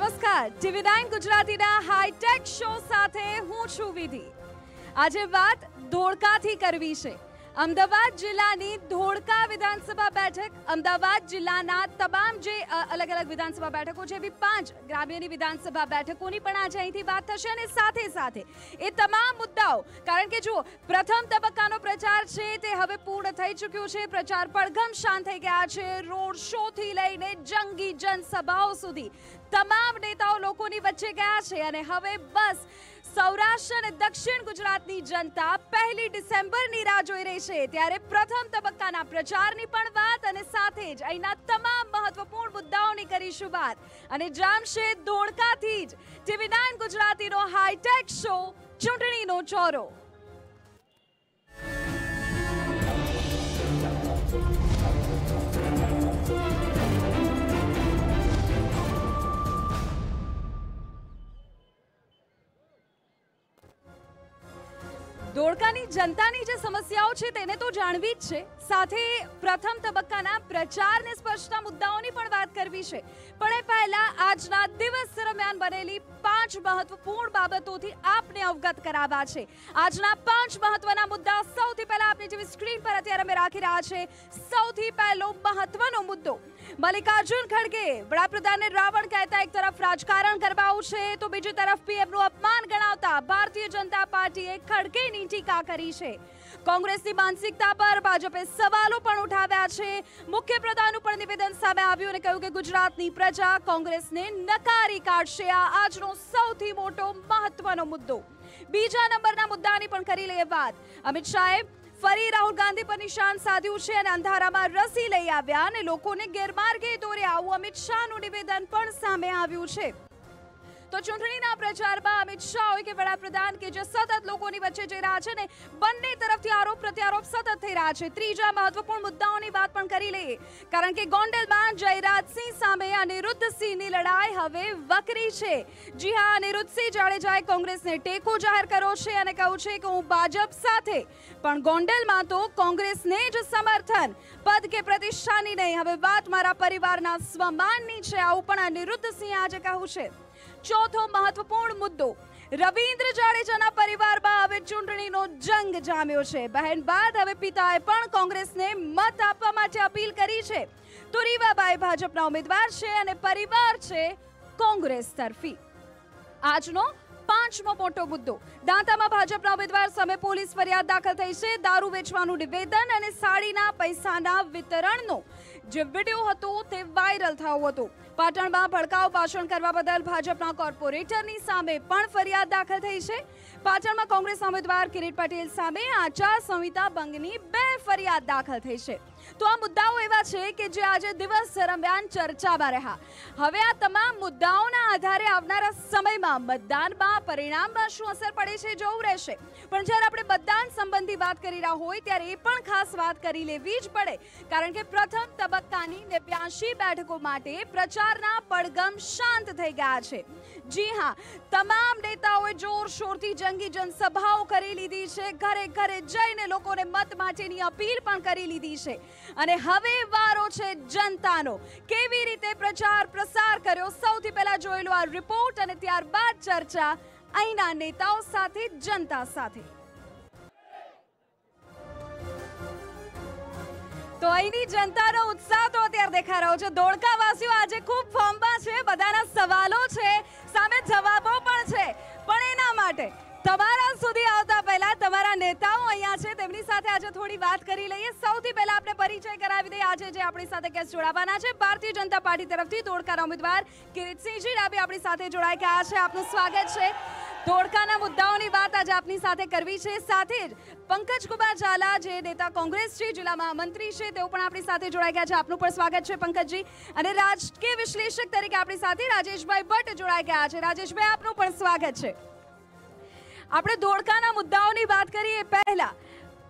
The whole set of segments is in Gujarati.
નમસ્કાર. ટીવી નાઇન ગુજરાતીના હાઈટેક શો સાથે હું છું વિધિ. આજે વાત ધોળકાથી કરવી છે. અમદાવાદ જિલ્લાની ધોળકા વિધાનસભા બેઠક. અમદાવાદ જિલ્લાના તમામ જે અલગ અલગ વિધાનસભા બેઠકો છે, એવી પાંચ ગ્રામ્યની વિધાનસભા બેઠકોની પણ આજે અહીંથી વાત થશે અને સાથે સાથે એ તમામ મુદ્દાઓ, કારણ કે જુઓ, પ્રથમ તબક્કાનો પ્રચાર છે તે હવે પૂર્ણ થઈ ચૂક્યો છે. પ્રચાર પડઘમ શાંત થઈ ગયા છે. રોડ શોથી લઈને જંગી જનસભાઓ સુધી તમામ નેતાઓ લોકોની વચ્ચે ગયા છે અને હવે બસ સૌરાષ્ટ્ર અને દક્ષિણ ગુજરાતની જનતા પહેલી ડિસેમ્બરની રાહ જોઈ રહી ત્યારે પ્રથમ તબક્કાના પ્રચારની પણ વાત અને સાથે જ અહીંના તમામ મહત્વપૂર્ણ મુદ્દાઓની કરીશું વાત અને જામશે ધોળકાથી જ. ટીવી નાઇન ગુજરાતીનો હાઈટેક શો, ચૂંટણીનો ચોરો. ધોળકાની જનતાની જે સમસ્યાઓ છે તેને તો જાણવી જ છે. સાથે પ્રથમ તબક્કાના પ્રચારને સ્પર્શતા મુદ્દાઓની પણ વાત કરવી છે. પણ એ પહેલા આજના દિવસ દરમિયાન બનેલી પાંચ મહત્વપૂર્ણ બાબતોથી આપને અવગત કરાવવા છે. આજના પાંચ મહત્વના મુદ્દા સૌથી પહેલા આપની જેવી સ્ક્રીન પર અત્યારે અમે રાખી રહ્યા છે. સૌથી પહેલો મહત્વનો મુદ્દો મલ્લિકાર્જુન ખડગે વડાપ્રધાનને રાવણ કહેતા એક તરફ રાજકારણ કરવાવું છે, તો બીજી તરફ પીએમનું અપમાન ગણાવતા ભારતીય જનતા પાર્ટીએ ખડગેની ટીકા કરી છે. કોંગ્રેસની માનસિકતા પર ભાજપે સવાલો પણ ઉઠાવ્યા છે. મુખ્યપ્રધાનનું પણ નિવેદન સામે આવ્યું અને કહ્યું કે ગુજરાતની પ્રજા કોંગ્રેસને નકારી કાઢશે. આ આજનો સૌથી મોટો મહત્વનો મુદ્દો. બીજા નંબરના મુદ્દાની પણ કરી લઈએ વાત. અમિત શાહે ફરી રાહુલ ગાંધી પર નિશાન સાધ્યું છે અને અંધારામાં રસી લઈ આવ્યા અને લોકોને ગેરમાર્ગે દોર્યા આવું અમિત શાહનું નિવેદન પણ સામે આવ્યું છે. તો ચૂંટણીના પ્રચારમાં અમિત શાહ હોય કે વડાપ્રધાન કે જે સતત લોકોની વચ્ચે જઈ રહ્યા છે ને, બંને તરફથી આરોપ પ્રત્યારોપ સતત થઈ રહ્યા છે. ત્રીજા મહત્વપૂર્ણ મુદ્દાઓની વાત પણ કરી લઈએ. કારણ કે ગોંડલમાં જયરાજસિંહ સામે અનિરુદ્ધસિંહની લડાઈ હવે વકરી છે. જી હા અનિરુદ્ધસિંહ જાડેજાએ કોંગ્રેસને ટેકો જાહેર કર્યો છે અને કહ્યું છે કે હું ભાજપ સાથે, પણ ગોંડલમાં તો કોંગ્રેસને જ સમર્થન, પદ કે પ્રતિષ્ઠાની નહીં. હવે વાત મારા પરિવારના સ્વમાનની છે. આવું પણ અનિરુદ્ધસિંહ આજે કહ્યું છે. ચોથો મહત્વપૂર્ણ મુદ્દો. રવિન્દ્ર જાડેજાના પરિવારમાં હવે ચૂંટણીનો જંગ જામ્યો છે. બહેન બાદ હવે પિતાએ પણ કોંગ્રેસને મત આપવા માટે અપીલ કરી છે. તો રીવાબાઈ ભાજપના ઉમેદવાર છે અને પરિવાર છે કોંગ્રેસ તરફી. આજનો પાંચમો મોટો મુદ્દો. દાંતામાં ભાજપના ઉમેદવાર સામે પોલીસ ફરિયાદ દાખલ થઈ છે. દારૂ વેચવાનું નિવેદન અને સાડીના પૈસાના વિતરણનો જે વીડિયો હતો તે વાયરલ થયો હતો. પાટણમાં ભડકાઉ ભાષણ કરવા બદલ ભાજપના કોર્પોરેટરની સામે પણ ફરિયાદ દાખલ થઈ છે. પાટણમાં કોંગ્રેસના ઉમેદવાર કિરીટ પટેલ સામે આચાર સંહિતા ભંગની બે ફરિયાદ દાખલ થઈ છે. તો આ મુદ્દાઓ એવા છે કે જે આજે દિવસ દરમિયાન ચર્ચામાં રહ્યા. હવે આ તમામ મુદ્દાઓના આધારે આવનારા સમયમાં મતદાનમાં પરિણામમાં શું અસર પડે છે જોવું રહેશે. પણ જ્યારે આપણે મતદાન સંબંધી વાત કરી રહ્યા હોય ત્યારે એ પણ ખાસ વાત કરી લેવી જ પડે. કારણ કે પ્રથમ તબક્કાની નેવ્યાશી બેઠકો માટે પ્રચારના પડગમ શાંત થઈ ગયા છે. જી હા, તમામ નેતાઓએ જોરશોરથી જંગી જનસભાઓ કરી લીધી છે. ઘરે ઘરે જઈને લોકોને મત માટેની અપીલ પણ કરી લીધી છે. અને હવે વારો છે જનતાનો. કેવી રીતે પ્રચાર પ્રસાર કર્યો? સૌથી પહેલા જોયેલો આ રિપોર્ટ અને ત્યારબાદ ચર્ચા અહીંના નેતાઓ સાથે, જનતા સાથે. તો અહીંની જનતાનો ઉત્સાહ તો અત્યારે દેખા રહ્યો છે. ધોળકાવાસીઓ આજે ખૂબ ફોર્મમાં છે, બધાના સવાલો છે, સામે જવાબો પણ છે. પણ એના માટે તમારા સુધી આવતા પહેલા તમારા નેતાઓ અહીંયા છે, તેમની સાથે આજે થોડી વાત કરી લઈએ. સૌથી પહેલા આપણે પરિચય કરાવી દઈએ. આજે જે આપણી સાથે ગેસ્ટ જોડાવાના છે, ભારતીય જનતા પાર્ટી તરફથી ધોળકાના ઉમેદવાર કિરીટસિંહજી ડાબી આપણી સાથે જોડાઈ ગયા છે. આપનું સ્વાગત છે. ધોળકાના મુદ્દાઓની વાત આજે આપની સાથે કરવી છે. સાથે જ પંકજ કુમાર ઝાલા જે નેતા કોંગ્રેસ છે, જિલ્લામાં મંત્રી છે, તેઓ પણ આપણી સાથે જોડાઈ ગયા છે. આપનું પણ સ્વાગત છે પંકજજી. અને રાજકીય વિશ્લેષક તરીકે આપણી સાથે રાજેશભાઈ ભટ્ટ જોડાઈ ગયા છે. રાજેશભાઈ, આપનું પણ સ્વાગત છે. આપણે ધોળકાના મુદ્દાઓની વાત કરીએ પહેલા.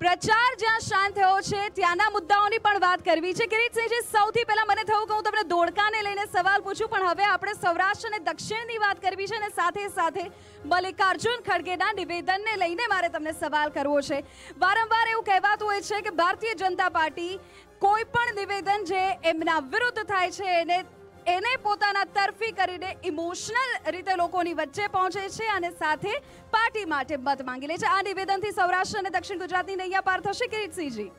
પ્રચાર જ્યાં શાંત થયો છે, ત્યાંના મુદ્દાઓની પણ વાત કરવી છે. કિરીટસિંહજી સૌથી પહેલા મને થયું કે હું તમને દોડકાને લઈને સવાલ પૂછું, પણ હવે આપણે સૌરાષ્ટ્ર અને દક્ષિણની વાત કરવી છે અને સાથે સાથે મલ્લિકાર્જુન ખડગેના નિવેદનને લઈને મારે તમને સવાલ કરવો છે. વારંવાર એવું કહેવાતું હોય છે કે ભારતીય જનતા પાર્ટી કોઈ પણ નિવેદન જે એમના વિરુદ્ધ થાય છે, એને એને પોતાના તરફી કરીને ઇમોશનલ રીતે લોકોની વચ્ચે પહોંચે છે અને સાથે પાર્ટી માટે મત માંગી લે છે. આ નિવેદનથી સૌરાષ્ટ્ર અને દક્ષિણ ગુજરાતની નૈયા પાર થશે કિરીટસિંહજી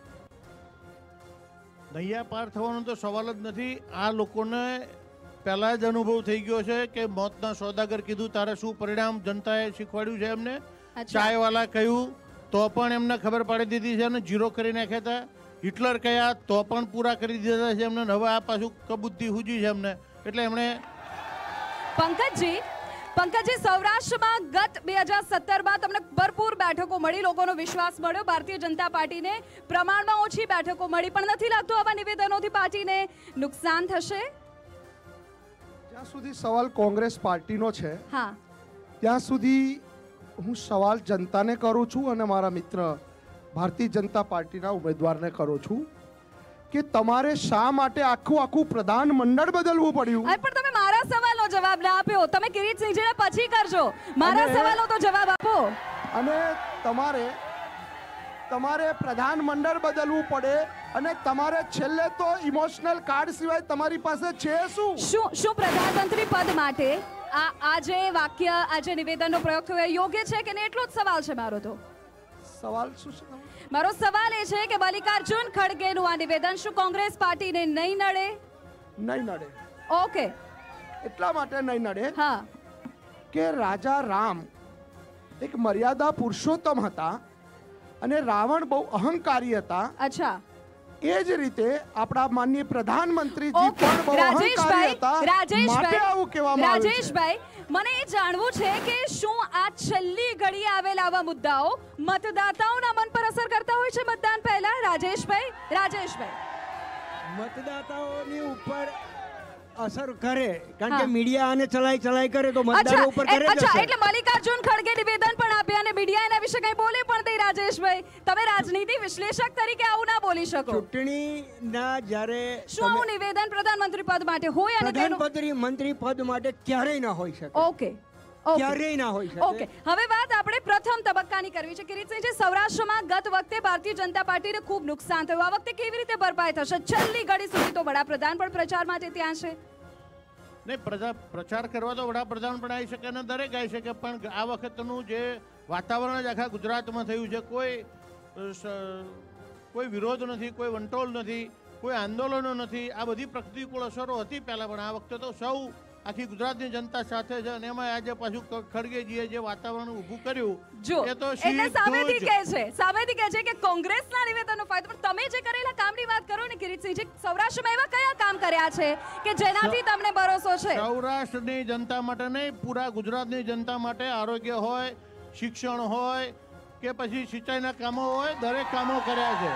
નૈયા પાર થવાનો તો સવાલ જ નથી. આ લોકોને પહેલાં જ અનુભવ થઈ ગયો છે કે મોતના સોદાગર કીધું તારે શું પરિણામ જનતાએ શીખવાડ્યું છે એમને? ચાયવાલા કહ્યું તો પણ એમને ખબર પાડી દીધી છે અને જીરો કરી નાખ્યા હતા. હિટલર કયા તો પણ પૂરા કરી દીધા છે એમને હવે આ પાછું કબુદ્ધિ હુજી છે એમને. એટલે એમણે પંકજજી પંકજજી સૌરાષ્ટ્રમાં ગત બે હજાર સત્તરમાં તમને ભરપૂર બેઠકો મળી લોકોનો વિશ્વાસ મળ્યો. ભારતીય જનતા પાર્ટીને પ્રમાણમાં ઓછી બેઠકો મળી પણ નથી લાગતું આવા નિવેદનોથી પાર્ટીને નુકસાન થશે? જ્યાં સુધી સવાલ કોંગ્રેસ પાર્ટીનો છે હા. ત્યાં સુધી હું સવાલ જનતાને કરું છું અને મારા મિત્ર ભારતીય જનતા પાર્ટીના ઉમેદવારને કરો છું કે તમારે શા માટે આખું આખું પ્રધાન મંડળ બદલવું પડ્યું? અરે પણ તમે મારા સવાલનો જવાબ ના આપ્યો તમે કિરીટસિંહજીને પછી કરજો. મારા સવાલનો તો જવાબ આપો. અને તમારે તમારે પ્રધાન મંડળ બદલવું પડે અને તમારે છેલ્લે તો ઇમોશનલ કાર્ડ સિવાય તમારી પાસે છે શું? શું શું પ્રધાનમંત્રી પદ માટે આ આ જે વાક્ય આ જે નિવેદનનો પ્રયોગ થયો યોગ્ય છે કે નહીં? એટલો જ સવાલ છે મારો તો. સવાલ શું છે મારો સવાલ એ છે કે મલ્લિકાર્જુન ખડગેનું આ નિવેદન શું કોંગ્રેસ પાર્ટીને નહીં નડે? નહીં નડે. ઓકે. એટલા માટે નહીં નડે હા. કે રાજા રામ એક મર્યાદા પુરુષોત્તમ હતા અને રાવણ બહુ અહંકારી હતા. અચ્છા. એ જ રીતે આપણા માનનીય પ્રધાનમંત્રીજી પણ બહુ અહંકારી હતા. માટે રાજેશભાઈ આવું કહેવામાં આવે છે. રાજેશભાઈ મને એ જાણવું છે કે શું આ છેલ્લી ઘડીએ આવેલા આવા મુદ્દાઓ મતદાતાઓના મન પર અસર કરતા હોય છે? મતદાન પહેલા? રાજેશભાઈ? રાજેશભાઈ. મતદાતાઓની ઉપર અસર કરે કારણ કે મીડિયા આને ચલાઈ ચલાઈ કરે તો મતદારો ઉપર કરે જ અચ્છા એટલે મલ્લિકાર્જુન ખડગે નિવેદન પણ આપ્યા અને મીડિયા એના વિશે કંઈ બોલે પણ નહીં રાજેશભાઈ. તમે રાજનીતિ વિશ્લેષક તરીકે આવું ના બોલી શકો. ચૂંટણીના જ્યારે શું આવું નિવેદન પ્રધાનમંત્રી પદ માટે હોય અને પ્રધાનમંત્રી મંત્રી પદ માટે ક્યારેય ના હોઈ શકે. ઓકે ક્યારેય ના હોય ઓકે હવે વાત આપણે પ્રથમ તબક્કાની કરવી છે. કિરીટસિંહજી સૌરાષ્ટ્રમાં ગત વખતે ભારતીય જનતા પાર્ટીને ખૂબ નુકસાન થયું. આ વખતે કેવી રીતે ભરપાઈ થશે? છેલ્લી ઘડી સુધી તો વડાપ્રધાન પણ પ્રચાર માટે ત્યાં છે. નહીં, પ્રજા પ્રચાર કરવા તો વડાપ્રધાન પણ આવી શકે અને દરેક આવી શકે, પણ આ વખતનું જે વાતાવરણ જ આખા ગુજરાતમાં થયું છે, કોઈ કોઈ વિરોધ નથી, કોઈ વંટોળ નથી, કોઈ આંદોલનો નથી, આ બધી પ્રતિકૂળ અસરો હતી પહેલાં, પણ આ વખતે તો સૌ આખી ગુજરાતની જનતા સાથે છે અને એમાં આજે પાછું ખડગેજીએ જે વાતાવરણ ઊભું કર્યું જો એ તો એટલે સામેથી કહે છે સામેથી કહે છે કે કોંગ્રેસના નિવેદનનો ફાયદો પણ તમે જે કરેલા કામની વાત કરો ને કિરીટસિંહજી સૌરાષ્ટ્રમાં એવા કયા કામ કર્યા છે કે જેનાથી તમને ભરોસો છે? સૌરાષ્ટ્રની જનતા માટે નહીં પૂરા ગુજરાતની જનતા માટે આરોગ્ય હોય શિક્ષણ હોય કે પછી સિંચાઈના કામો હોય દરેક કામો કર્યા છે.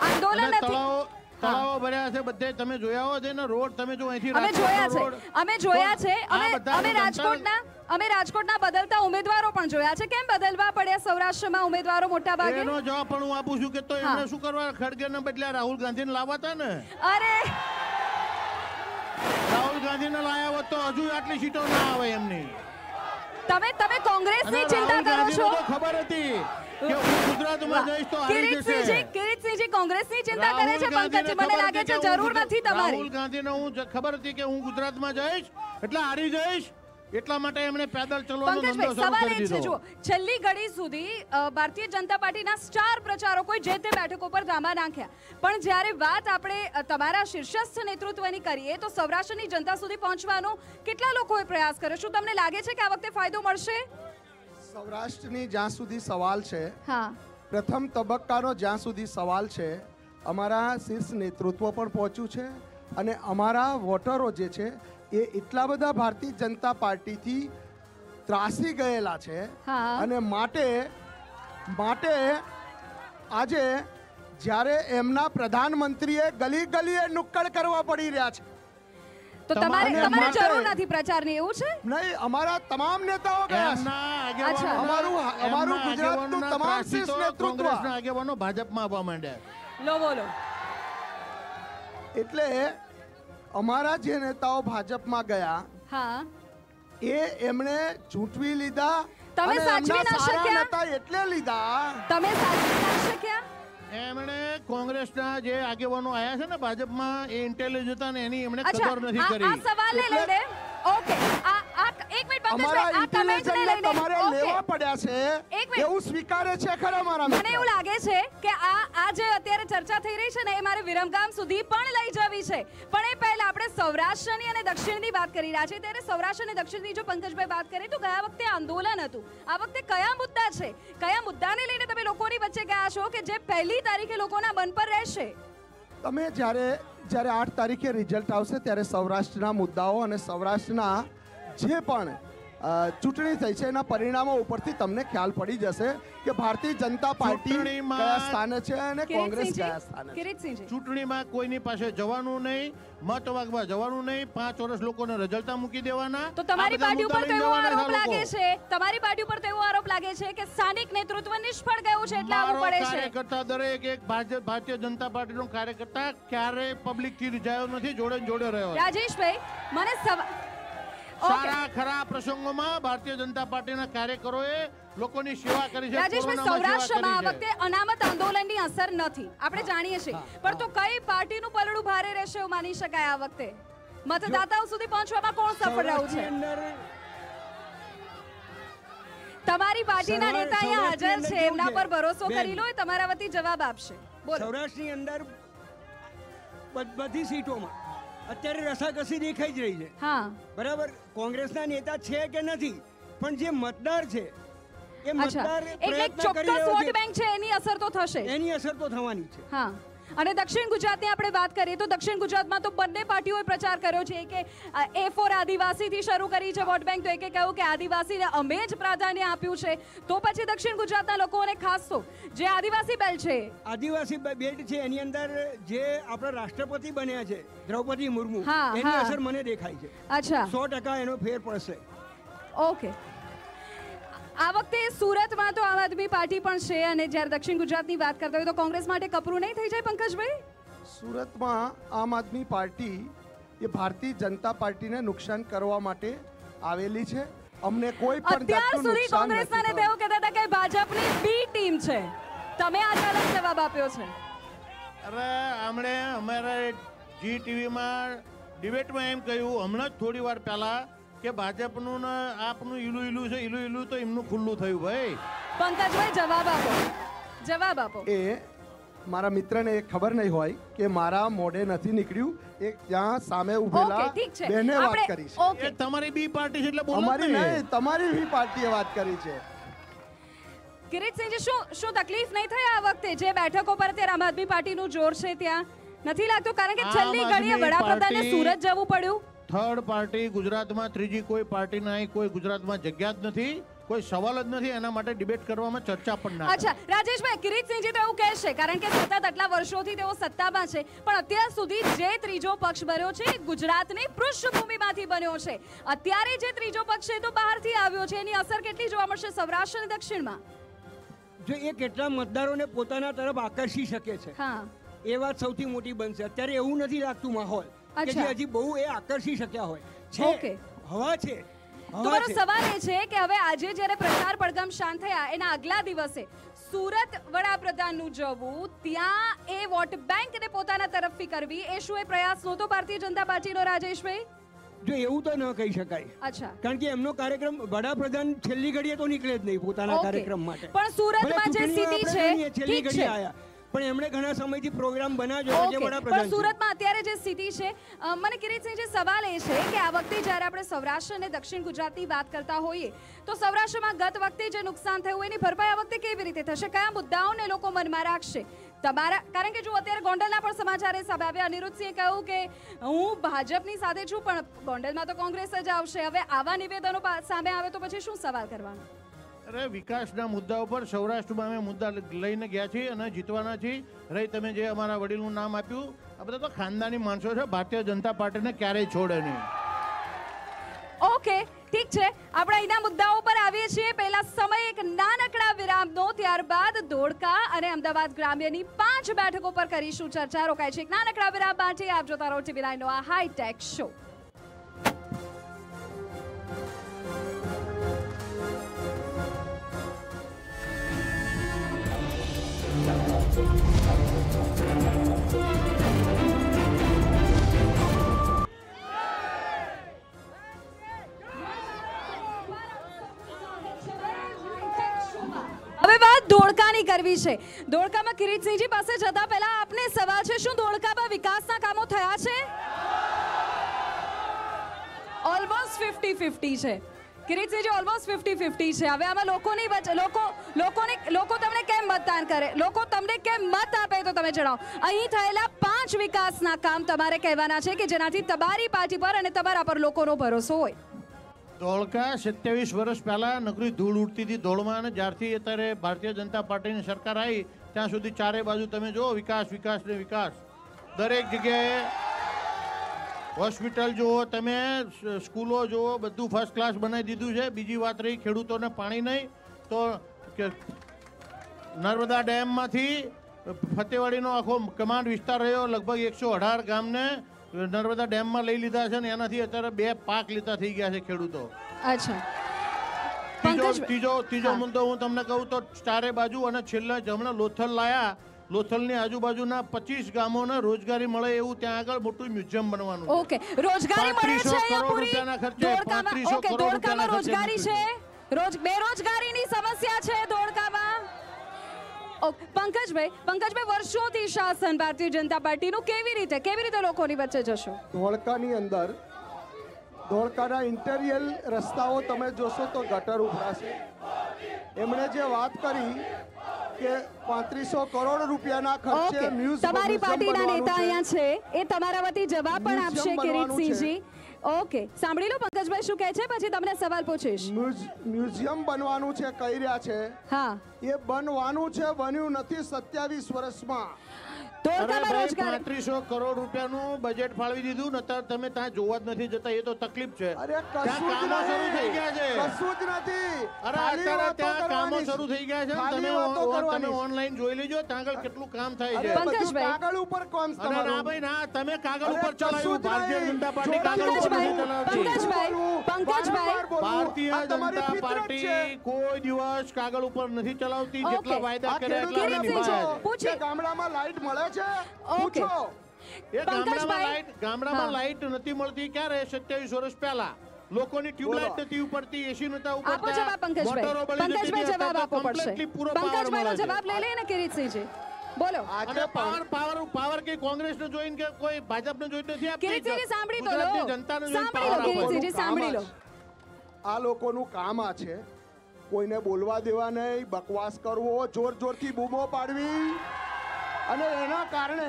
આંદોલન તળાવો તળાવો ભર્યા છે બધે તમે જોયા છે ને રોડ તમે જો અહીંથી અમે જોયા છે અમે જોયા છે અમે અમે રાજકોટના અમે રાજકોટના બદલતા ઉમેદવારો પણ જોયા છે. કેમ બદલવા પડ્યા સૌરાષ્ટ્રમાં ઉમેદવારો મોટા ભાગે? એનો જવાબ પણ હું આપું છું કે તો. એમને શું કરવા ખડગેને બદલે રાહુલ ગાંધીને લાવવાતા ને? અરે! રાહુલ ગાંધીને લાયા હોત તો હજુ આટલી સીટો ના આવે એમની. તમે તમે કોંગ્રેસની ચિંતા કરો છો. ખબર હતી. ગુજરાતમાં જઈશ તો હારી જશે. કિરીટસિંહજી કોંગ્રેસની ચિંતા કરે છે પંકજજી મને લાગે છે જરૂર નથી રાહુલ તમારી ગાંધીને હું ખબર હતી કે હું ગુજરાતમાં જઈશ એટલે હારી જઈશ. એટલા માટે એમણે પેદલ ચલવાનો ધંધો સવાલ એ છે દીધો. છેલ્લી ઘડી સુધી ભારતીય જનતા પાર્ટીના સ્ટાર પ્રચારકોએ જે તે બેઠકો પર ડ્રામા નાખ્યા. પણ જ્યારે વાત આપણે તમારા શીર્ષસ્થ નેતૃત્વની કરીએ તો સૌરાષ્ટ્રની જનતા સુધી પહોંચવાનો કેટલા લોકોએ પ્રયાસ કર્યો? શું તમને લાગે છે કે આ વખતે ફાયદો મળશે? સૌરાષ્ટ્રની જ્યાં સુધી સવાલ છે હા પ્રથમ તબક્કાનો જ્યાં સુધી સવાલ છે અમારા શીર્ષ નેતૃત્વ પણ પહોંચ્યું છે અને અમારા વોટરો જે છે એ એટલા બધા ભારતીય જનતા પાર્ટીથી ત્રાસી ગયેલા છે. અને માટે માટે આજે જ્યારે એમના પ્રધાનમંત્રીએ ગલી ગલીએ નુક્કડ કરવા પડી રહ્યા છે તો તમારે તમારે જરૂર નથી પ્રચારની એવું છે? નહીં અમારા તમામ નેતાઓ ગયા છે. અચ્છા. અમારું- અમારું ગુજરાતનું તમામ શીર્ષ નેતૃત્વ. કોંગ્રેસના આગેવાનો ભાજપમાં આવવા માંડ્યા. લો બોલો. એટલે અમારા જે નેતાઓ ભાજપમાં ગયા હા. એ એમણે ચૂંટવી લીધા તમે સાચવી ના શક્યા? એટલે લીધા. તમે સાચવી ના શક્યા? એમણે કોંગ્રેસના જે આગેવાનો આયા છે ને ભાજપમાં એ ઇન્ટેલિજન્સ હતા ને એની એમણે કદર નથી કરી. આ કરી લઈ લઈને ઓકે આ આ એક મિનિટ અમારા પંકજભાઈ આ તમે જ લઈને તમારે લેવા પડ્યા છે. એવું સ્વીકારે છે ખરા મારા મને એવું લાગે છે કે આ આ જે અત્યારે ચર્ચા થઈ રહી છે ને એ મારે વિરમગામ સુધી પણ લઈ જવી છે. પણ એ પહેલા આપણે સૌરાષ્ટ્રની અને દક્ષિણની વાત કરી રહ્યા છીએ. ત્યારે સૌરાષ્ટ્ર અને દક્ષિણની જો પંકજભાઈ વાત કરીએ તો ગયા વખતે આંદોલન હતું. આ વખતે કયા મુદ્દા છે? કયા મુદ્દાને લઈને તમે લોકોની વચ્ચે ગયા છો કે જે પહેલી તારીખે લોકોના મન પર રહેશે? તમે જ્યારે જ્યારે આઠ તારીખે રિઝલ્ટ આવશે ત્યારે સૌરાષ્ટ્રના મુદ્દાઓ અને સૌરાષ્ટ્રના જે પણ ચૂંટણી થઈ છે. એના પરિણામો ઉપરથી તમને ખ્યાલ પડી જશે કે ભારતીય જનતા પાર્ટી ચૂંટણીમાં- કયા સ્થાને છે અને કોંગ્રેસ કયા સ્થાને છે? ચૂંટણીમાં કોઈની પાસે જવાનું નહીં મત વાગવા જવાનું નહીં પાંચ વર્ષ લોકોને રજળતા મૂકી દેવાના. તો તમારી પાર્ટી ઉપર જવાના આરોપ લાગે છે? તમારી પાર્ટી ઉપર તો એવો આરોપ લાગે છે કે સ્થાનિક નેતૃત્વ નિષ્ફળ ગયું છે એટલે આવું પડે છે. કાર્યકર્તા દરેક એક ભારતીય જનતા પાર્ટીનો કાર્યકર્તા ક્યારેય પબ્લિકથી રીઝાયો નથી જોડે જોડે રહ્યો રાજેશભાઈ મને સવા ઓકે સારા ખરા પ્રસંગોમાં ભારતીય જનતા પાર્ટીના કાર્યકરોએ લોકોની સેવા કરી છે રાજેશભાઈ સૌરાષ્ટ્રમાં આ વખતે અનામત આંદોલનની અસર નથી. આપણે જાણીએ છીએ. પણ તો કઈ પાર્ટીનું પલડું ભારે રહેશે એવું માની શકાય આ વખતે? મતદાતાઓ સુધી પહોંચવામાં કોણ સફળ રહ્યું છે? તમારી પાર્ટીના નેતા અહીંયા હાજર છે. એમના પર ભરોસો કરી લો એ તમારા વતી જવાબ આપશે. સૌરાષ્ટ્રની અંદર બધી સીટોમાં અત્યારે રસાકસી દેખાઈ જ રહી છે. હા. બરાબર? કોંગ્રેસના નેતા છે કે નથી? પણ જે મતદાર છે એ મતદાર એટલે ચોક્કસ વોટ બેંક છે એની અસર તો થશે. એની અસર તો થવાની છે. હા. અને દક્ષિણ ગુજરાતની આપણે વાત કરીએ તો દક્ષિણ ગુજરાતમાં તો બંને પાર્ટીઓએ પ્રચાર કર્યો છે. કે એ ફોર આદિવાસીથી શરૂ કરી છે વોટ બેંક તો એકે કહ્યું કે આદિવાસીને અમે જ પ્રાધાન્ય આપ્યું છે. તો પછી દક્ષિણ ગુજરાતના લોકોને ખાસ તો જે આદિવાસી બેલ છે. આદિવાસી બેલ્ટ છે એની અંદર જે આપણા રાષ્ટ્રપતિ બન્યા છે દ્રૌપદી મુર્મુ એની અસર મને દેખાય છે. અચ્છા. સો ટકા એનો ફેર પડશે. ઓકે. આ વખતે સુરતમાં તો આમ આદમી પાર્ટી પણ છે અને જ્યારે દક્ષિણ ગુજરાતની વાત કરતા હોય તો કોંગ્રેસ માટે કપરું નહીં થઈ જાય પંકજભાઈ? સુરતમાં આમ આદમી પાર્ટી એ ભારતીય જનતા પાર્ટીને નુકસાન કરવા માટે આવેલી છે. અમને કોઈ પણ અત્યાર જાતનું સુધી કોંગ્રેસના નેતાઓ કહેતા હતા કે ભાજપની બી ટીમ છે. તમે આજે અલગ જવાબ આપ્યો છે. અરે આમણે અમારા જી ટીવીમાં ડિબેટમાં એમ કહ્યું હમણાં જ થોડી વાર પહેલા કે ભાજપનું ને આપનું ઈલું ઈલું છે ઈલું ઈલું તો એમનું ખુલ્લું થયું ભાઈ. પંકજભાઈ જવાબ આપો. જવાબ આપો. એ મારા મિત્રને એ ખબર નહીં હોય કે મારા મોઢે નથી નીકળ્યું એ ત્યાં સામે ઉભેલા બેને વાત કરી છે. તમારી બી પાર્ટી છે એટલે બોલો અમારી નહીં તમારી બી પાર્ટીએ વાત કરી છે. કિરીટસિંહજી શું શું તકલીફ નહીં થઈ આ વખતે? જે બેઠકો પર અત્યારે આમ આદમી પાર્ટીનું જોર છે ત્યાં? નથી લાગતું? કારણ કે છેલ્લી ઘડીએ વડાપ્રધાને સુરત જવું પડ્યું. થર્ડ પાર્ટી ગુજરાતમાં ત્રીજી કોઈ પાર્ટી નહીં કોઈ ગુજરાતમાં જગ્યા જ નથી કોઈ સવાલ જ નથી એના માટે ડિબેટ કરવામાં ચર્ચા પણ ના અચ્છા રાજેશભાઈ કિરીટસિંહજી તો એવું કહેશે કારણ કે સતત આટલા વર્ષોથી તેઓ સત્તામાં છે પણ અત્યાર સુધી જે ત્રીજો પક્ષ બન્યો છે ગુજરાતની પૃષ્ઠભૂમિમાંથી બન્યો છે. અત્યારે જે ત્રીજો પક્ષ છે તો બહારથી આવ્યો છે એની અસર કેટલી જોવા મળશે સૌરાષ્ટ્ર અને દક્ષિણમાં? જો એ કેટલા મતદારોને પોતાના તરફ આકર્ષી શકે છે હા. એ વાત સૌથી મોટી બનશે. અત્યારે એવું નથી લાગતું માહોલ. કે જે. હજી બહુ એ આકર્ષી શક્યા હોય. ઓકે. છે હવા છે. તો હવા મારો છે. સવાલ એ છે કે હવે આજે જ્યારે પ્રચાર પડગમ શાંત થયા એના આગલા દિવસે સુરત વડાપ્રધાનનું જવું ત્યાં એ વોટ બેંકને પોતાના તરફથી કરવી એ શું એ પ્રયાસ નહોતો ભારતીય જનતા પાર્ટીનો રાજેશભાઈ? જો એવું તો ન કહી શકાય. અચ્છા. કારણ કે એમનો કાર્યક્રમ વડાપ્રધાન છેલ્લી ઘડીએ તો નીકળે જ નહીં પોતાના કાર્યક્રમ માટે. પણ સુરતમાં જે સ્થિતિ છે, છેલ્લી ઘડીએ. આયા. પણ એમણે ઘણા સમયથી પ્રોગ્રામ બનાવ્યો છે, જે વડાપ્રધાન સુરતમાં અત્યારે જે સ્થિતિ છે મને કિરીટસિંહજી સવાલ એ છે કે આ વખતે જ્યારે આપણે સૌરાષ્ટ્ર અને દક્ષિણ ગુજરાતની વાત કરતા હોઈએ તો સૌરાષ્ટ્રમાં ગત વખતે જે નુકસાન થયું એની ભરપાઈ આ વખતે કેવી રીતે થશે? કયા મુદ્દાઓને લોકો મનમાં રાખશે? તમારા કારણ કે જો અત્યારે ગોંડલના પણ સમાચાર એ સામે આવ્યા અનિરુદ્ધસિંહે કહ્યું કે હું ભાજપની સાથે છું પણ ગોંડલમાં તો કોંગ્રેસ જ આવશે. હવે આવા નિવેદનો સામે આવે તો પછી શું સવાલ કરવાનો? અરે, વિકાસના મુદ્દા ઉપર સૌરાષ્ટ્રમાં અમે મુદ્દા લઈને ગયા છીએ અને જીતવાના છીએ. રહી તમે જે અમારા વડીલનું નામ આપ્યું, આ બધા તો ખાનદાની માણસો છે, ભારતીય જનતા પાર્ટીને ક્યારેય છોડે નહીં. ઓકે, ઠીક છે. આપણે અહીંના મુદ્દાઓ પર આવીએ છીએ. પહેલા સમય એક નાનકડા વિરામનો, ત્યારબાદ ધોળકા અને અમદાવાદ ગ્રામ્યની પાંચ બેઠકો પર કરીશું ચર્ચા. રોકાય છે એક નાનકડા વિરામ માટે. આપ જોતા રહો ટીવી નાઇનનો આ હાઈટેક શો ધોળકાની કરવી છે. ધોળકામાં કિરીટસિંહજી પાસે જતા પહેલા આપને સવાલ છે, શું ધોળકામાં વિકાસના કામો થયા છે? ઓલમોસ્ટ ફિફ્ટી ફિફ્ટી છે. કિરીટસિંહજી ઓલમોસ્ટ ફિફ્ટી ફિફ્ટી છે. હવે આમાં લોકોની લોકો, લોકોને, લોકો તમને કેમ મતદાન કરે? લોકો તમને કેમ મત આપે તો તમે જણાવો. અહીં થયેલા પાંચ વિકાસના કામ તમારે કહેવાના છે કે જેનાથી તમારી પાર્ટી પર અને તમારા પર લોકોનો ભરોસો હોય. ધોળકા સત્યાવીસ વર્ષ પહેલા નકરી ધૂળ ઉડતી હતી ધોળમાં અને જ્યારથી અત્યારે ભારતીય જનતા પાર્ટીની સરકાર આવી, ત્યાં સુધી ચારે બાજુ તમે જુઓ, વિકાસ વિકાસ ને વિકાસ. દરેક જગ્યાએ હોસ્પિટલ જુઓ, તમે સ્કૂલો જુઓ, બધું ફર્સ્ટ ક્લાસ બનાવી દીધું છે. બીજી વાત રહી, ખેડૂતોને પાણી નહીં, તો નર્મદા ડેમમાંથી ફતેવાડીનો આખો કમાન્ડ વિસ્તાર રહ્યો, લગભગ એકસો અઢાર ગામને નર્મદા ડેમમાં લઈ લીધા છે ને એનાથી અત્યારે બે પાક લીધા થઈ ગયા છે ખેડૂતો. અચ્છા. ત્રીજો ત્રીજો મુદ્દો હું તમને કહું તો ચારે બાજુ અને છેલ્લે જમણે લોથલ લાયા. લોથલની આજુબાજુના પચીસ ગામોને રોજગારી મળે એવું ત્યાં આગળ મોટું મ્યુઝિયમ બનવાનું. ઓકે. રોજગારી મળે છે કરોડ રૂપિયાના ખર્ચે, પાંત્રીસો 3500 ઓકે કરોડ રૂપિયાના રોજગારી છે. રોજ બેરોજગારીની સમસ્યા છે ધોળકામાં પંકજભાઈ પંકજભાઈ વર્ષોથી શાસન ભારતીય જનતા પાર્ટીનું કેવી રીતે કેવી રીતે લોકોની વચ્ચે જશો? ધોળકાની અંદર ધોળકાના ઇન્ટેરિયલ રસ્તાઓ તમે જોશો તો ગટર ઉભરાશે એમણે જે વાત કરી કે પાંત્રીસો કરોડ રૂપિયાના ખર્ચે મ્યુઝિયમ તમારી પાર્ટીના નેતા અહીંયા છે એ તમારા વતી જવાબ પણ આપશે કિરીટસિંહજી ઓકે સાંભળી લો પંકજભાઈ શું કહે છે પછી તમને સવાલ પૂછીશ. મ્યુઝિયમ બનવાનું છે કહી રહ્યા છે. હા. એ બનવાનું છે બન્યું નથી સત્યાવીસ વર્ષમાં. અરે ધોળકામાં ભાઈ રોજગારી પાંત્રીસો કરોડ રૂપિયાનું બજેટ ફાળવી દીધું ને તમે ત્યાં જોવા જ નથી જતા એ તો તકલીફ છે. અરે ત્યાં કશું જ કામો શરૂ થઈ ગયા છે. કશું જ નથી. અરે અત્યારે ત્યાં કામો શરૂ થઈ ગયા છે તમે તમે ઓનલાઈન જોઈ લેજો ત્યાં આગળ કેટલું કામ થાય છે. પંકજભાઈ. કાગળ ઉપર કોમ અને ના ભાઈ ના તમે કાગળ ઉપર ચલાવ્યું ભારતીય જનતા પાર્ટી કાગળ ઉપર ચલાવતી. પંકજભાઈ, પંકજભાઈ. ભારતીય જનતા પાર્ટી કોઈ દિવસ કાગળ ઉપર નથી ચલાવતી ઓકે. જેટલા વાયદા કર્યા એટલા અમે નિભાવ્યા પૂછો. છે. ગામડામાં લાઈટ મળે છે? પૂછો. એ ગામડામાં લાઈટ ગામડામાં લાઈટ નથી મળતી. ક્યારે? સત્યાવીસ વર્ષ પહેલા. લોકોની ટ્યુબલાઇટ નથી ઉપડતી એસી નતા આપો ઉપડતા. જવાબ પંકજભાઈ. પંકજભાઈ જવાબ આપવો પડશે. પંકજભાઈનો જવાબ લઈ લે ને કિરીટસિંહજી. બોલો. આજે પાવર પાવર પાવર કે કોંગ્રેસને જોઈને કે કોઈ ભાજપને જોઈને નથી આપતી? કિરીટસિંહજી સાંભળી તો લો. જનતાને જોઈને સાંભળી લો power આપો. સાંભળી લો. આ લોકોનું કામ આ છે. કોઈને બોલવા દેવા નહીં બકવાસ કરવો જોર જોરથી બૂમો પાડવી. અને એના કારણે